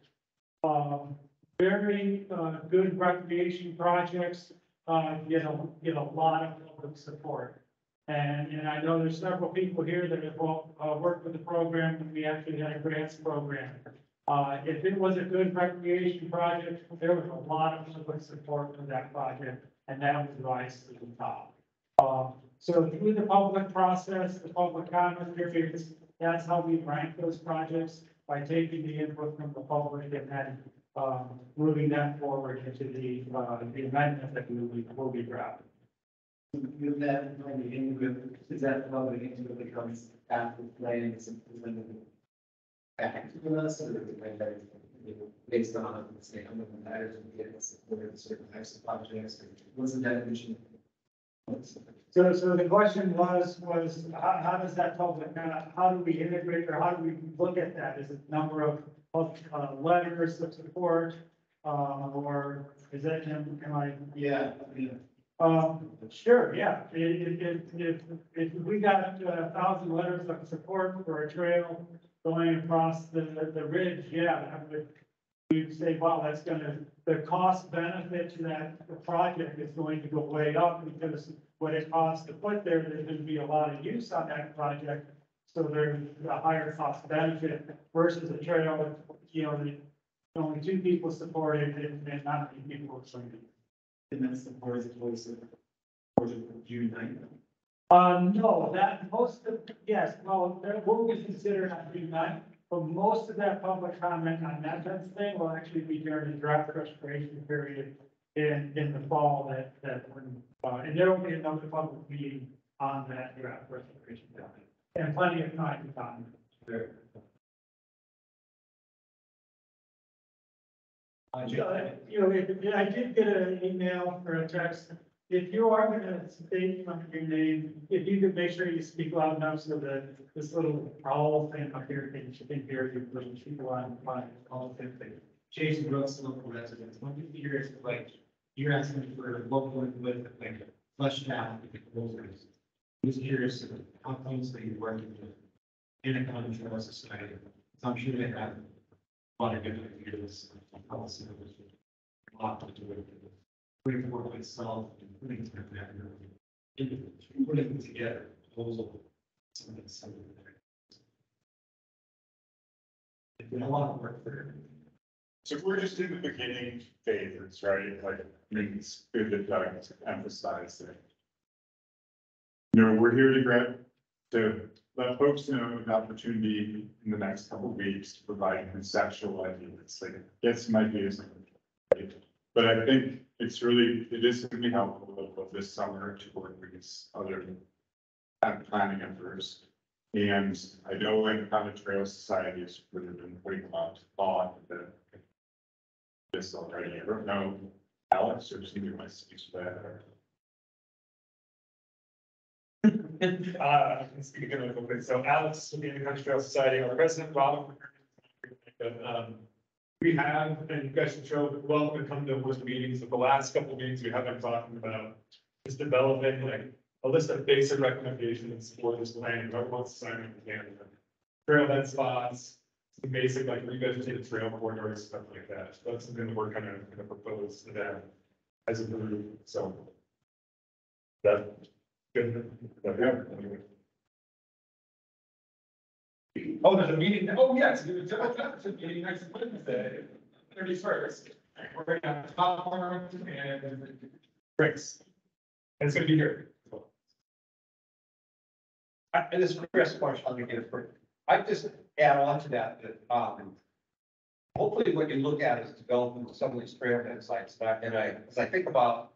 Speaker 8: Um, very, uh, good recreation projects, uh, get a, get a lot of public support. And, and I know there's several people here that have, uh, worked with the program, and we actually had a grants program. Uh, if it was a good recreation project, there was a lot of public support for that project, and that was rise to the top. Um, so through the public process, the public comment periods, that's how we rank those projects, by taking the input from the public and then, um, moving that forward into the, uh, the amendment that we will be drafting.
Speaker 3: With that, when the input, is that public input becomes after presented back to us, or is it like that, you know, based on, say, how many matters we get, supported certain types of projects, or what's the definition?
Speaker 8: So, so the question was, was how, how does that public, uh, how do we integrate or how do we look at that? Is it number of, of, uh, letters of support? Uh, or is that, am I
Speaker 3: Yeah, yeah.
Speaker 8: Um, sure, yeah, if, if, if, if we got a thousand letters of support for a trail going across the, the ridge, yeah, that would. We'd say, wow, that's gonna, the cost benefit to that project is going to go way up because what it costs to put there, there's gonna be a lot of use on that project. So there's a higher cost benefit versus a trail, you know, only two people support it and, and not many people support it.
Speaker 3: And that's the board's voice of, board of June ninth.
Speaker 8: Uh, no, that, most of, yes, well, that will be considered on June ninth, but most of that public comment on that fence thing will actually be during the draft restoration period in, in the fall that, that, uh, and there will be another public meeting on that draft restoration. plan. And plenty of time to comment. You know, if, I did get an email or a text, if you are gonna state your name, if you could make sure you speak loud enough so that this little owl thing up here can, can hear you, little people on, on, all the thing.
Speaker 3: Jason Brooks, local residents, one you hear years, like, you're asking for local input, like, flesh out the proposals. Was curious how closely you're working with Anaconda Trail Society. So I'm sure they have lot of good ideas, policy, a lot to do with it. Forward myself and putting together, putting together proposal. something similar. It's a lot of work for
Speaker 1: So we're just in the beginning phases, right? Like, I mean, it's good that Doug emphasized that. You know, we're here to grab, to let folks know the opportunity in the next couple of weeks to provide conceptual ideas, like get some ideas. But I think it's really, it is gonna be helpful this summer to work with these other planning efforts. And I know in of Trail Society has really been putting a lot of thought into this already. I don't know, Alex, or speak to that or.
Speaker 2: I can speak again a little bit. So Alex, from the Country Trail Society, our president, Rob. Um, we have, and you guys should show, welcome to come to those meetings. Of the last couple of meetings, we have been talking about just developing like a list of basic recommendations for this plan, what wants to sign on the plan. Trailhead spots, some basic like revegetated trail corridors, stuff like that. That's something that we're kind of gonna propose to them as a group, so. That. Oh, there's a meeting, oh, yes, there's a general township meeting next Wednesday, thirty first. We're gonna have popcorn and drinks. And it's gonna be here.
Speaker 4: I, and this is Chris Marsh, I'll get it for, I just add on to that, that, um. Hopefully what you look at is developing some of these trailhead sites, and I, and I, as I think about.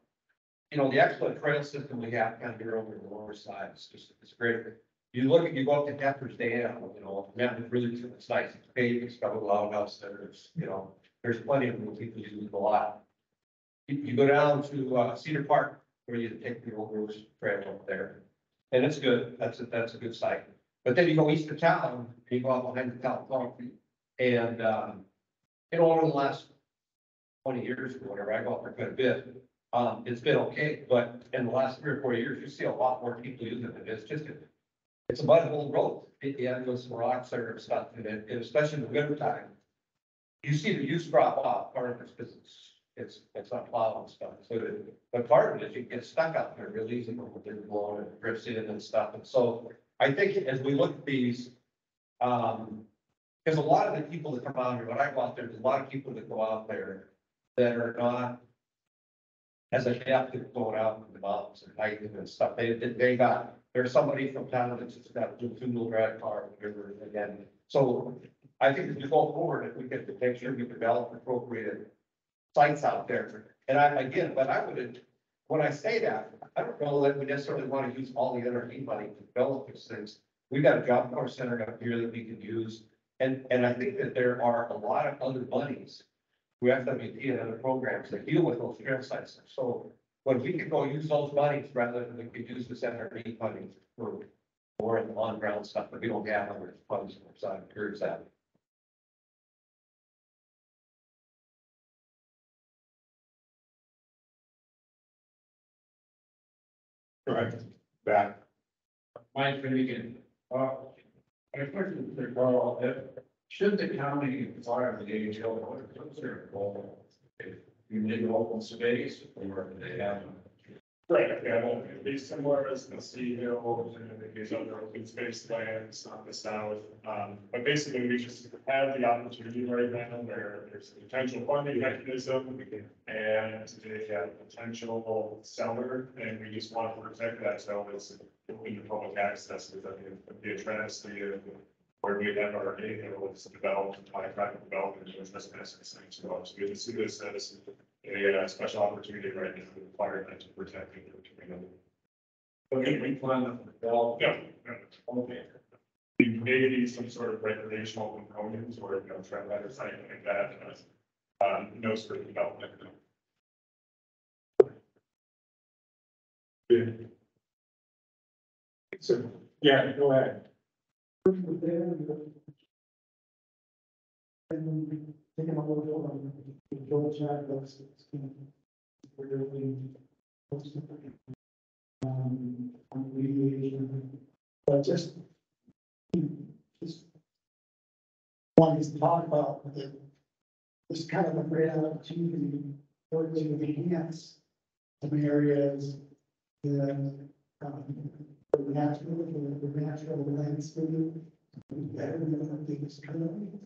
Speaker 4: You know, the excellent trail system we have kind of here over the lower side, it's just, it's great. You look at, you go up to Pepper's Dam, you know, that was really, it's nice, it's paved, it's got a loud house there, there's, you know, there's plenty of people use it a lot. You, you go down to uh, Cedar Park, where you take the old Rose Trail up there, and it's good, that's a, that's a good site. But then you go east of town, you go out behind the town and, um, you know, over the last twenty years or whatever, I go up there quite a bit. Um, it's been okay, but in the last three or four years, you see a lot more people using it, it's just, a- it's a mud hole road, it, yeah, some rocks and stuff, and it, and especially in the winter time. You see the use drop off, part of it's because it's, it's, not plowed and stuff, so but part of it is you get stuck out there real easy when they're blowing and in and stuff, and so. I think as we look at these, um, because a lot of the people that come out here, when I go out there, there's a lot of people that go out there that are not as adept at going out in the mountains and hiking and stuff. They, they- they got, there's somebody from town that's just got a two-wheel drive car, whatever, again. So I think as we go forward, if we get to make sure we develop appropriate sites out there. And I, again, but I would, when I say that, I don't know that we necessarily want to use all the NRD money to develop these things. We've got a job corps center up here that we can use. And, and I think that there are a lot of other monies through FWP and other programs that deal with those trail sites. So when we could go use those monies rather than we could use this NRD money for more in the on-ground stuff, but we don't have other funds outside of PERS that.
Speaker 1: Right, back.
Speaker 3: Mike Finnegan, uh, my question is, well, if, should the county acquire the A Hill, what's their goal? If you need open space, or do they have?
Speaker 2: Right, yeah, well, it'd be similar as the C Hill and these other open space lands on the south. Um, but basically, we just have the opportunity right now where there's a potential funding mechanism and they have a potential seller, and we just want to protect that, so it's open to public access, because I mean, be a if where we have our, you know, it's developed by private development, and just missing things, so we just see this as a uh, special opportunity right now to require that to protect the community.
Speaker 3: Okay, we plan to develop.
Speaker 2: Yeah, yeah.
Speaker 3: Okay.
Speaker 2: Maybe some sort of recreational components or, you know, that or something like that, um, no sort of development.
Speaker 1: So, yeah, go ahead.
Speaker 7: Um, but just. Just. Wanted to talk about the. This kind of a great opportunity for to enhance some areas. And, um, the natural, the natural landscape. Better than what they currently.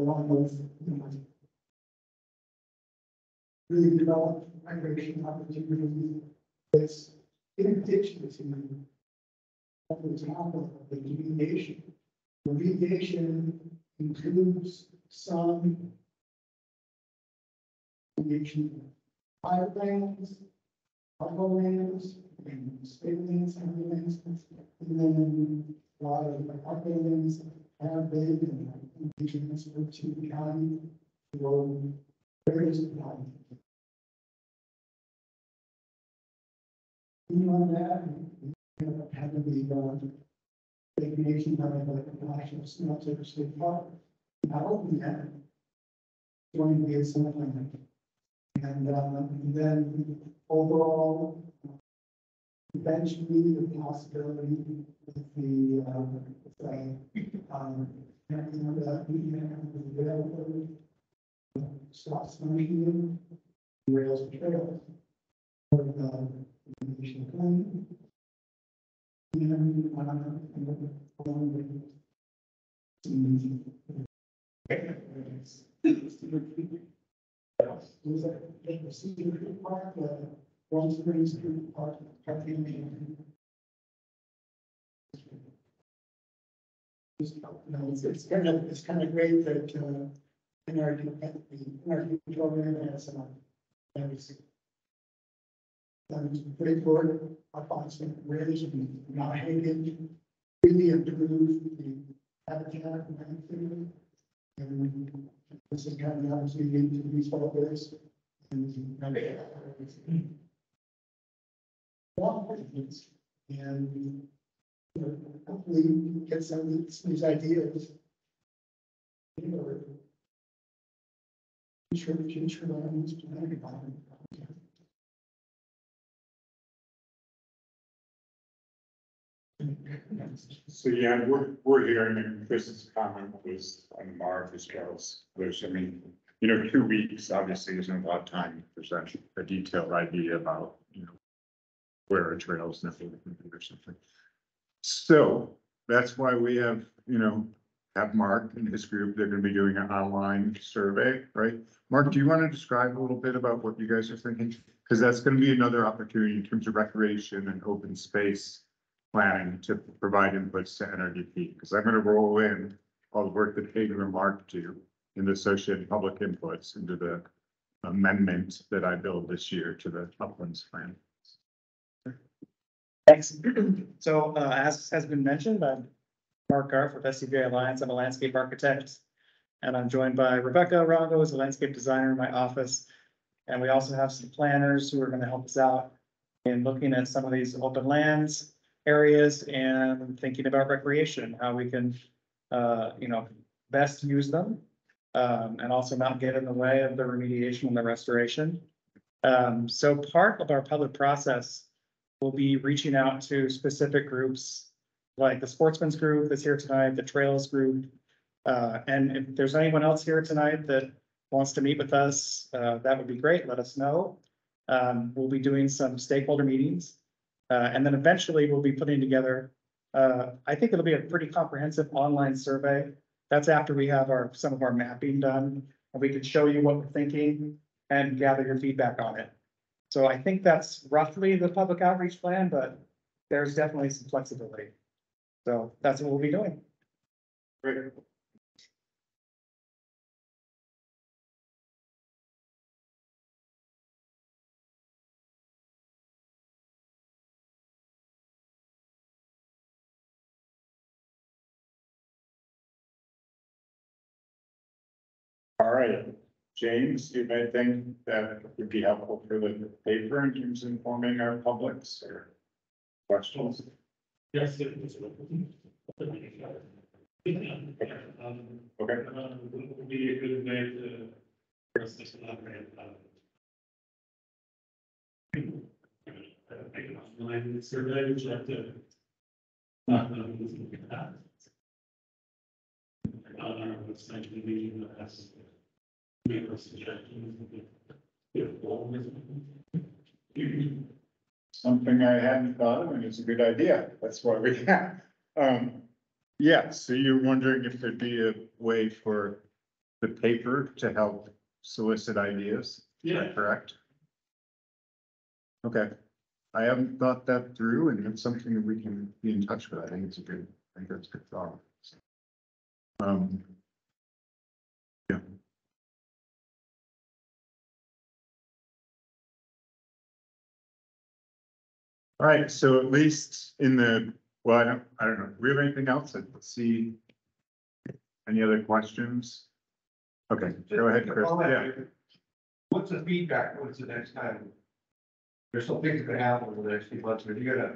Speaker 7: Along with, you know. Really develop migration opportunities, this, in addition to. The top of the remediation. Remediation includes some. Remediation. Firelands. Uplands, and state lands, and lands, and then a lot of uplands have been and indigenous to the county for various counties. Beyond that, had to be done. Vacation, by the national cemetery state park. Not open yet. Going to be something. And, um, then overall. Eventually, the possibility with the, um, with the, um, having the, we have the available. Stop smoking, rails and trails. For the, nation plan. And, uh, and along with. Was that, the Creek Park, uh, Warm Springs Creek Park, parking. Know, it's, it's kind of, it's kind of great that, uh, in our program has, uh, has. Done great work, I find some really, not hated, really improve the habitat and everything. And this is kind of obviously into these photos. And. One things, and. you know, Hopefully get some of these, these ideas. You know. Future, future, ones, everybody.
Speaker 1: So, yeah, we're, we're hearing, and Chris's comment was on Mark as well as, there's, I mean, you know, two weeks obviously isn't a lot of time to present a detailed idea about, where our trails and everything or something. So that's why we have, you know, have Mark and his group, they're gonna be doing an online survey, right? Mark, do you want to describe a little bit about what you guys are thinking? Because that's gonna be another opportunity in terms of recreation and open space planning to provide inputs to NRDP, because I'm gonna roll in all the work that Hayden and Mark do in the associated public inputs into the amendment that I build this year to the uplands plan.
Speaker 9: Thanks. So, uh, as has been mentioned, I'm Mark Garf with SCJ Alliance. I'm a landscape architect. And I'm joined by Rebecca Rago, who's a landscape designer in my office. And we also have some planners who are gonna help us out in looking at some of these open lands areas and thinking about recreation, how we can, uh, you know, best use them. Um, and also not get in the way of the remediation and the restoration. Um, so part of our public process We'll be reaching out to specific groups like the Sportsman's Group that's here tonight, the Trails Group. Uh, and if there's anyone else here tonight that wants to meet with us, uh, that would be great. Let us know. Um, we'll be doing some stakeholder meetings. Uh, and then eventually we'll be putting together, uh, I think it'll be a pretty comprehensive online survey. That's after we have our, some of our mapping done, and we can show you what we're thinking and gather your feedback on it. So I think that's roughly the public outreach plan, but there's definitely some flexibility. So that's what we'll be doing.
Speaker 1: Great. James, do you have anything that would be helpful for the paper in terms of informing our publics or questions?
Speaker 2: Yes. it is. Um,
Speaker 1: Okay.
Speaker 2: uh, would be a good way to, for us to collaborate. uh, uh, Make an online survey, to. Not, look at that. On our website, we need to ask.
Speaker 1: Something I hadn't thought of, and it's a good idea. That's why we have. Um, yeah, so you're wondering if there'd be a way for the paper to help solicit ideas? Is that
Speaker 2: Yeah.
Speaker 1: Correct? Okay, I haven't thought that through, and it's something that we can be in touch with. I think it's a good, I think that's a good thought. Um. Yeah. All right, so at least in the, well, I don't, I don't know, do we have anything else? Let's see. Any other questions? Okay, go ahead, Chris. Yeah,
Speaker 4: What's the feedback? What's the next time? There's some things that could happen over the next few months, but you gotta.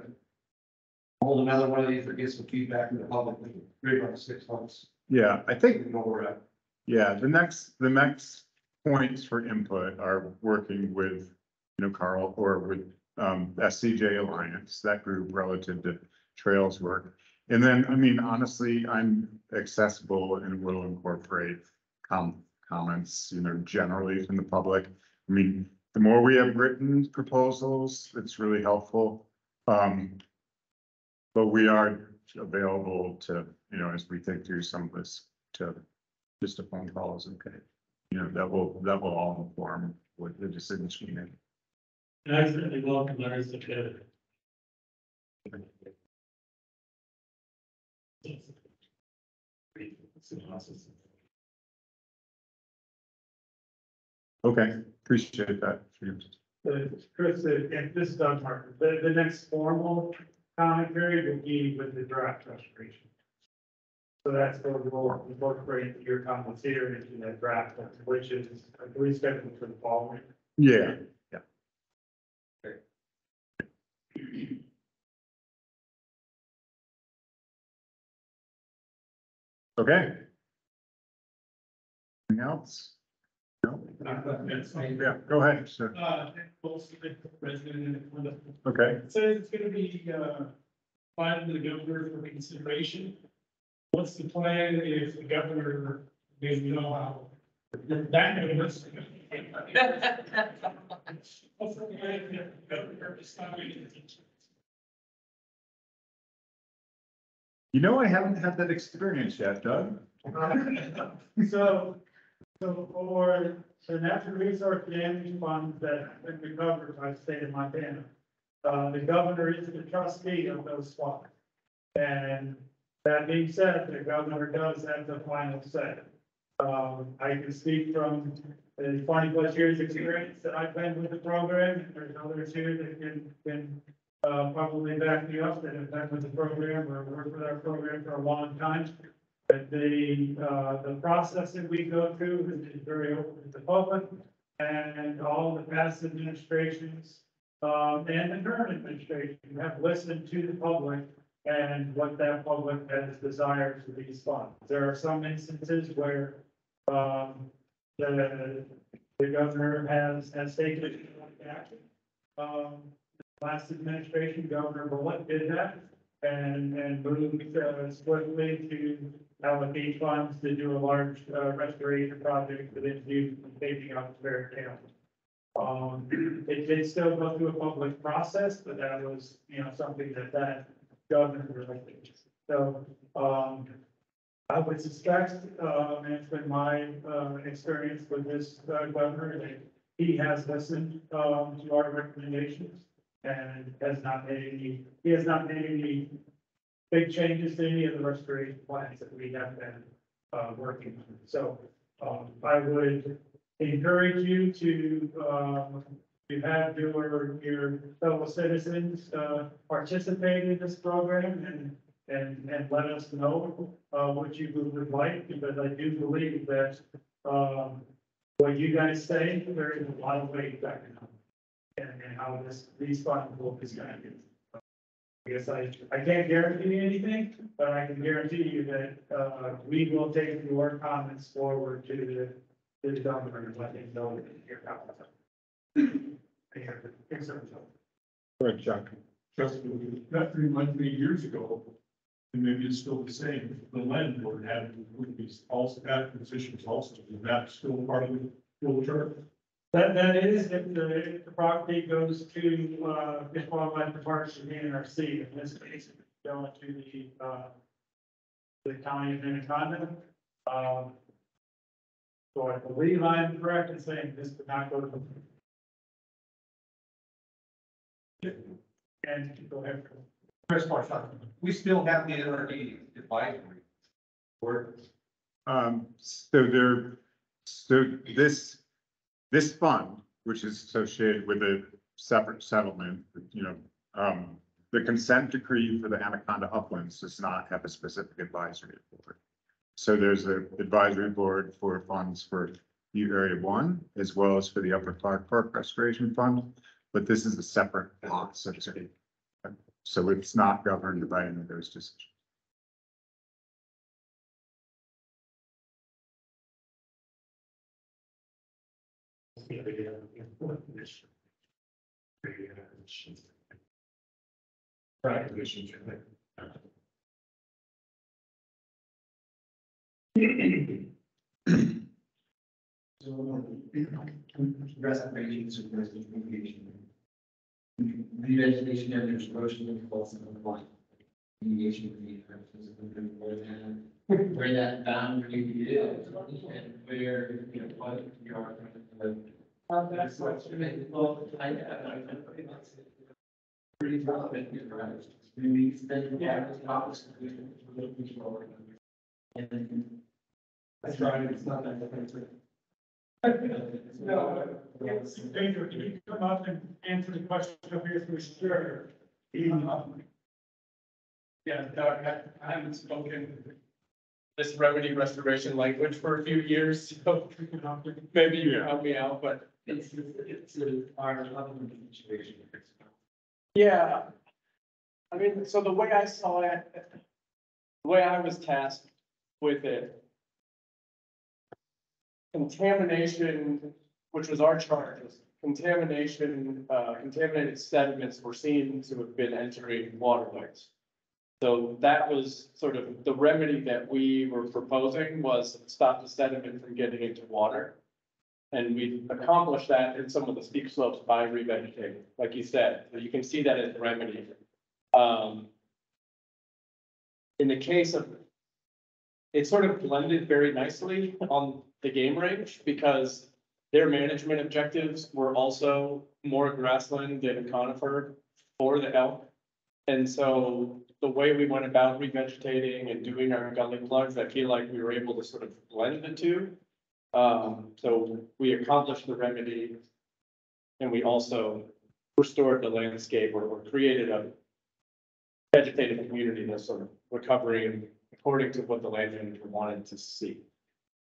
Speaker 4: Hold another one of these or get some feedback from the public, in three months, six months.
Speaker 1: yeah, I think
Speaker 4: You know we're at.
Speaker 1: Yeah, the next, the next points for input are working with, you know, Carl or with um SCJ Alliance, that group relative to trails work. And then, I mean, honestly, I'm accessible and will incorporate com- comments, you know, generally from the public. I mean, the more we have written proposals, it's really helpful. Um, but we are available to, you know, as we think through some of this, to just a phone call is okay. You know, that will, that will all inform what the decisions we make.
Speaker 2: And I certainly welcome letters of credit.
Speaker 1: Okay, appreciate that.
Speaker 8: Chris, uh, and this is Doug Martin, the, the next formal comment period will be with the draft restoration. So that's what we'll incorporate your comments here into that draft, which is, I believe, scheduled for the following.
Speaker 1: Yeah. Okay. Anything else? No? Yeah, go ahead, sir.
Speaker 8: Uh, both the president
Speaker 1: Okay,
Speaker 8: It says it's gonna be, uh, filed to the governor for consideration. What's the plan if the governor didn't know how? That was. What's the plan if the governor decided?
Speaker 1: You know, I haven't had that experience yet, Doug.
Speaker 8: So, so for the natural resource damage funds that have been recovered by the state of Montana, uh, the governor is the trustee of those funds. And that being said, the governor does have the final say. Um, I can speak from the twenty plus years experience that I've been with the program, and there's others here that can, can uh, probably back me up that have been with the program or worked with our program for a long time. But the, uh, the process that we go through is very open to the public and all the past administrations, um, and the current administration have listened to the public and what that public has desired for these funds. There are some instances where, um, the, the governor has, has taken action. Um, last administration, Governor Bullock did that and, and moved uh, swiftly to allocate funds to do a large, uh, restoration project within the paving out Bear County. Um, it did still go through a public process, but that was, you know, something that that governor related. So, um, I would suspect, um, and it's been my, uh, experience with this uh, governor, that he has listened, um, to our recommendations and has not made any, he has not made any big changes to any of the restoration plans that we have been, uh, working on. So, um, I would encourage you to, um, have your, your fellow citizens, uh, participate in this program and, and, and let us know, uh, what you would like, because I do believe that, um, what you guys say, there is a lot of weight back in and, and how this, these funds will be spent. I guess I, I can't guarantee you anything, but I can guarantee you that, uh, we will take your comments forward to the, to the governor and let him know that your comments. are- concerns are.
Speaker 1: Go ahead, Chuck.
Speaker 5: Just not three, like three years ago, and maybe it's still the same, the landlord had, would be also, that positions also, is that still part of the full chart?
Speaker 8: That, that is, if the, if the property goes to, uh, Fish Wildlife Department and NRC, in this case, it's going to the, uh, the county of Minnetonka. Um, so I believe I'm correct in saying this would not go to. And go ahead.
Speaker 4: Chris Marshall, we still have the NRD advisory. Board.
Speaker 1: Um, so there, so this, this fund, which is associated with a separate settlement, you know, um, the consent decree for the Anaconda Uplands does not have a specific advisory board. So there's an advisory board for funds for Butte Area One, as well as for the Upper Clark Fork Restoration Fund, but this is a separate block, so to speak. So it's not governed by any of those decisions.
Speaker 5: Uh, right, positions, I think.
Speaker 3: Address operations and resident communication. Revegetation and there's erosion and the line. Mediation with the, where that, where that boundary is and where, you know, what you are. That's right. It's not that different.
Speaker 8: No, it's, you come up and answer the question up here for sure?
Speaker 6: Yeah, Doug, I, I haven't spoken this remedy restoration language for a few years, so maybe you can help me out, but
Speaker 3: It's, it's a, our other situation.
Speaker 6: yeah. I mean, so the way I saw it, the way I was tasked with it. Contamination, which was our charge, was contamination, uh, contaminated sediments were seen to have been entering waterways. So that was sort of the remedy that we were proposing was stop the sediment from getting into water. And we've accomplished that in some of the steep slopes by revegetating, like you said, you can see that as a remedy. Um. In the case of. It sort of blended very nicely on the game range because their management objectives were also more grassland than conifer for the elk. And so the way we went about revegetating and doing our gully plugs, I feel like we were able to sort of blend the two. Um, so we accomplished the remedy. And we also restored the landscape or, or created a vegetative community that's sort of recovering according to what the land manager wanted to see.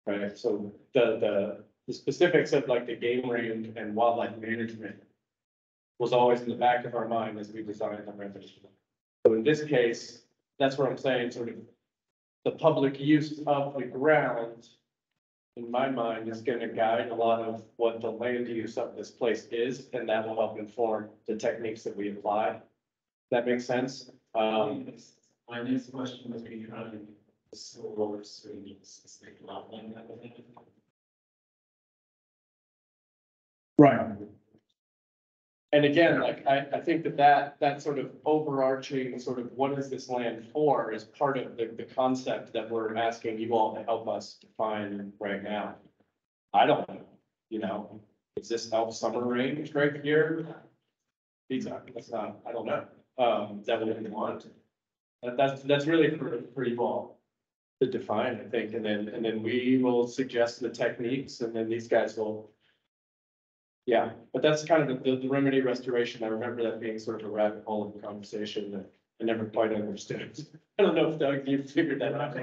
Speaker 6: Right, so the, the, the specifics of like the game range and wildlife management was always in the back of our mind as we designed the remedy. So in this case, that's what I'm saying, sort of the public use of the ground in my mind, is gonna guide a lot of what the land use of this place is, and that will help inform the techniques that we apply. That makes sense? Um,
Speaker 3: My next question was regarding the solar streams, it's like a lot like that.
Speaker 6: Right. And again, like, I, I think that that, that sort of overarching, sort of what is this land for is part of the, the concept that we're asking you all to help us define right now. I don't you know, is this elk summer range right here? Are, that's not, I don't know, um, that what we want? That, that's, that's really for, for you all to define, I think, and then, and then we will suggest the techniques, and then these guys will yeah, but that's kind of the, the remedy restoration. I remember that being sort of a rabbit hole of the conversation that I never quite understood. I don't know if Doug, you figured that out.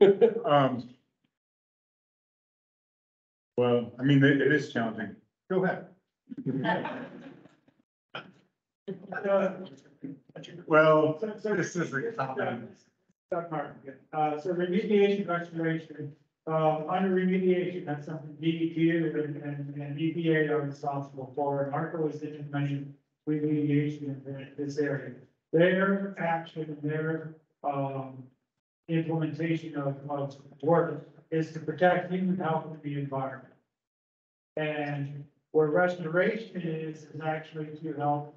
Speaker 1: Um. Well, I mean, it, it is challenging. Go ahead. Well,
Speaker 8: So- so-
Speaker 1: this is a common,
Speaker 8: Doug Martin, uh, so remediation restoration, uh, under remediation, that's something DEQ and, and, and EPA are responsible for, and ARCO is implementing remediation in this area. Their action, their, um, implementation of, of work is to protect human health and the environment. And where restoration is, is actually to help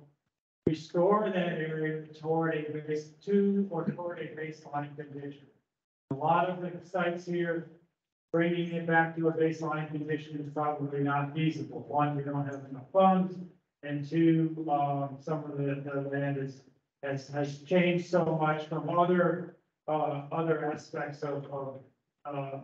Speaker 8: restore that area toward a base, to or toward a baseline condition. A lot of the sites here, bringing it back to a baseline condition is probably not feasible. One, we don't have enough funds, and two, um, some of the, the land is, has, has changed so much from other, uh, other aspects of, of, um,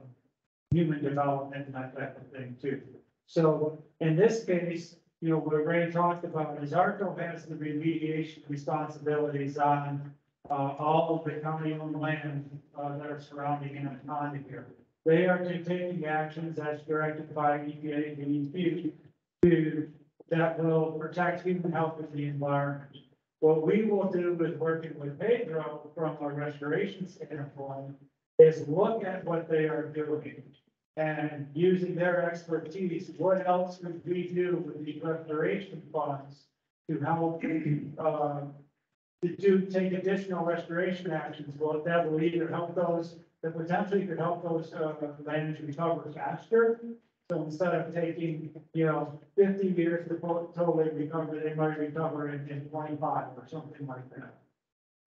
Speaker 8: human development and that type of thing too. So in this case, you know, what Ray talked about is ARCO has the remediation responsibilities on uh, all of the county-owned land, uh, that are surrounding Anaconda here. They are taking actions as directed by EPA and DEQ to, that will protect human health and the environment. What we will do with working with Pedro from a restoration standpoint is look at what they are doing and using their expertise, what else could we do with these restoration funds to help, uh, to do, take additional restoration actions, well, that will either help those, that potentially could help those, uh, lands recover faster. So instead of taking, you know, fifty years to to- totally recover, they might recover in, in twenty-five or something like that.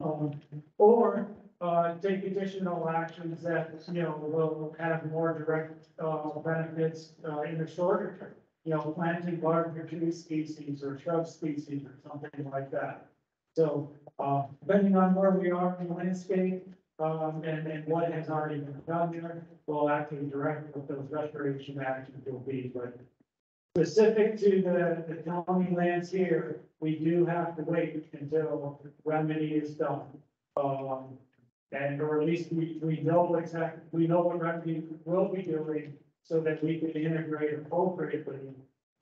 Speaker 8: Um, or, uh, take additional actions that, you know, will have more direct, uh, benefits, uh, in the shorter term. You know, planting larger tree species or shrub species or something like that. So, uh, depending on where we are in the landscape, um, and, and what has already been done there, will actually direct what those restoration actions will be, but specific to the, the county lands here, we do have to wait until remedy is done. Um, and or at least we, we know exactly, we know what remedy will be doing so that we can integrate appropriately.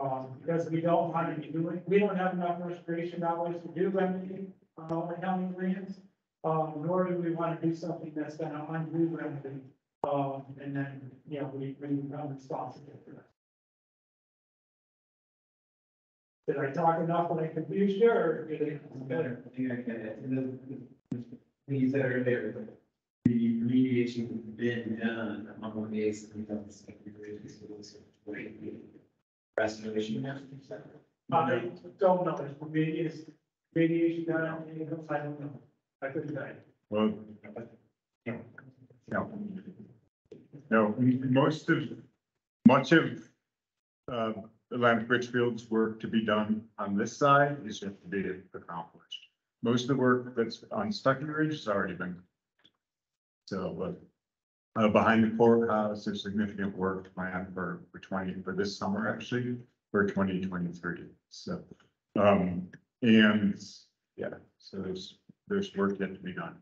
Speaker 8: Um, because we don't want to be doing, we don't have enough restoration dollars to do remedy on all the county lands. Um, nor do we want to do something that's gonna undo remedy. Um, and then, you know, we, we become responsible for that. Did I talk enough when I confused you or did it?
Speaker 3: Better, I think I get it. And the, the things that are there, the remediation been done on one day, so we don't. Restoration.
Speaker 8: I don't know, maybe it's radiation done on any of those, I don't know. Tell you.
Speaker 1: Well, no, no. No, most of, much of, uh, Atlantic Richfield's work to be done on this side is yet to be accomplished. Most of the work that's on Stucky Ridge has already been. So, uh, uh, behind the courthouse, there's significant work planned for, for twenty, for this summer, actually, for twenty twenty-three, so. Um, and, yeah, so there's, there's work yet to be done.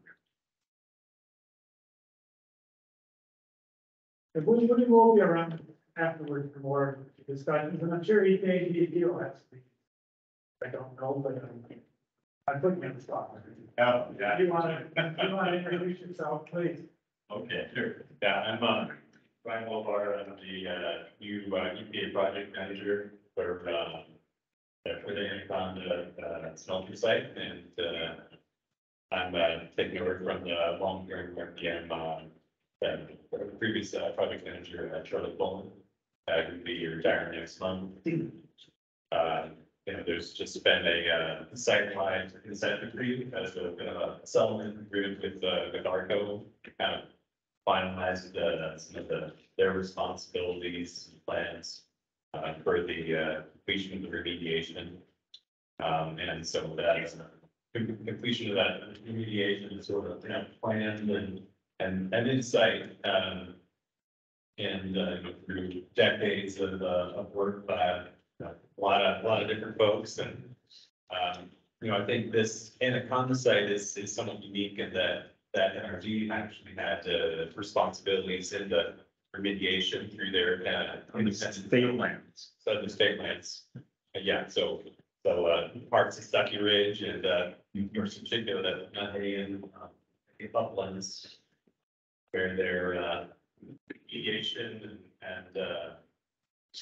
Speaker 8: And we, we will be around afterwards for more discussions, and I'm sure he may be deal has to be. I don't know, but I'm, I'm putting you on the spot.
Speaker 10: Oh,
Speaker 8: If you wanna, you wanna introduce yourself, please.
Speaker 10: Okay, sure. Yeah, I'm, uh, Brian Wolbar, I'm the, uh, new, uh, EPA project manager for, uh, uh, for the Anaconda, uh, smelter site and, uh, I'm, uh, taking over from the long-term PM, uh, uh, previous, uh, project manager, uh, Charlotte Bowman. Uh, who'll be retiring next month. Uh, you know, there's just been a, uh, site-wide consent decree, as a, bit of a settlement agreement with, uh, ARCO, kind of finalized, uh, some of the, their responsibilities, and plans, uh, for the, uh, completion of the remediation. Um, and so that is, com- completion of that remediation sort of, you know, planned and, and, and insight, um, and, uh, through decades of, uh, of work by a lot of, a lot of different folks and, um, you know, I think this Anaconda site is, is somewhat unique in that, that NRG actually had, uh, responsibilities in the remediation through their, uh. independent-
Speaker 1: State lands.
Speaker 10: Southern state lands. Uh, Yeah, so, so, uh, parts of Stucky Ridge and, uh, in particular, that Mount Haggin, uh, uplands. Where their, uh, mediation and, and, uh,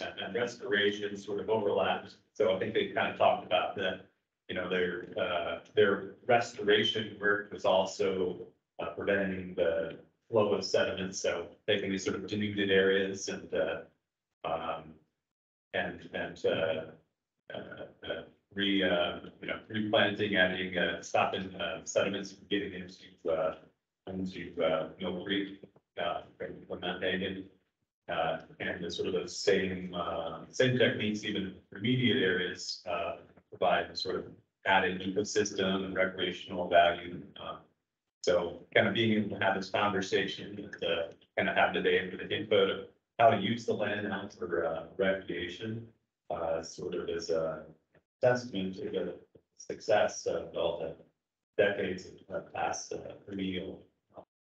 Speaker 10: and and restoration sort of overlapped. So I think they kind of talked about that, you know, their, uh, their restoration work was also uh, preventing the flow of sediments, so taking these sort of denuded areas and, uh, um, and, and, uh, uh, uh, re, uh, you know, replanting, adding, uh, stopping, uh, sediments from getting into, uh, into, uh, Mill Creek, uh, from Mount Haggin. Uh, and the sort of the same, uh, same techniques, even remediate areas, uh, provide the sort of added ecosystem and recreational value. Uh, So kind of being able to have this conversation, and, uh, kind of have today for the input of how to use the land now for, uh, recreation. Uh, sort of as a testament to the success of all the decades of past, uh, remedial,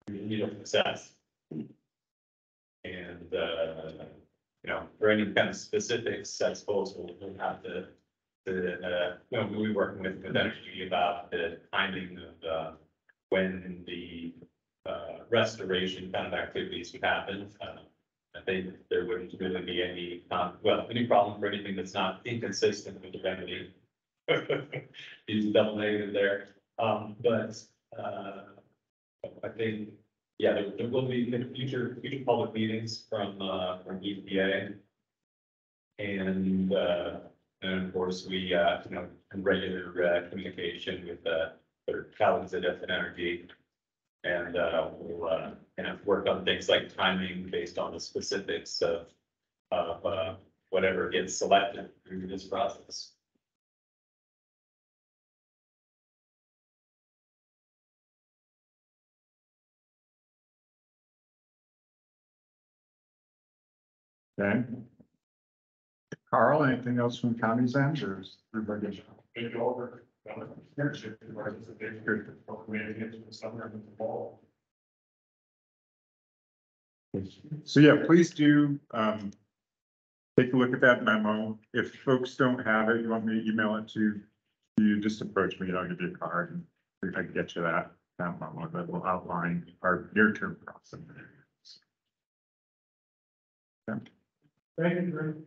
Speaker 10: remedial success. And, uh, you know, for any kind of specifics, I suppose we'll, we'll have to, to, uh, you know, we'll be working with, with energy about the timing of, uh, when the, uh, restoration kind of activities would happen. Uh, I think there wouldn't really be any, uh, well, any problem for anything that's not inconsistent with the remedy. Use a double negative there, um, but, uh, I think yeah, there, there will be future, future public meetings from, uh, from EPA. And, uh, and of course, we, uh, you know, in regular, uh, communication with, uh, their colleagues at F Energy. And, uh, we'll, uh, kind of work on things like timing based on the specifics of, of, uh, whatever gets selected through this process.
Speaker 1: Okay. Carl, anything else from county's end or is everybody?
Speaker 10: Good over.
Speaker 2: Into the summer and the fall.
Speaker 1: So yeah, please do, um. Take a look at that memo. If folks don't have it, you want me to email it to you, just approach me and I'll give you a card and I can get you that, that memo that will outline our near-term process.
Speaker 8: Thank you.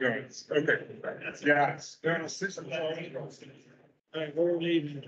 Speaker 1: Yeah. It's- okay. No, six of
Speaker 8: Alright, we're leaving.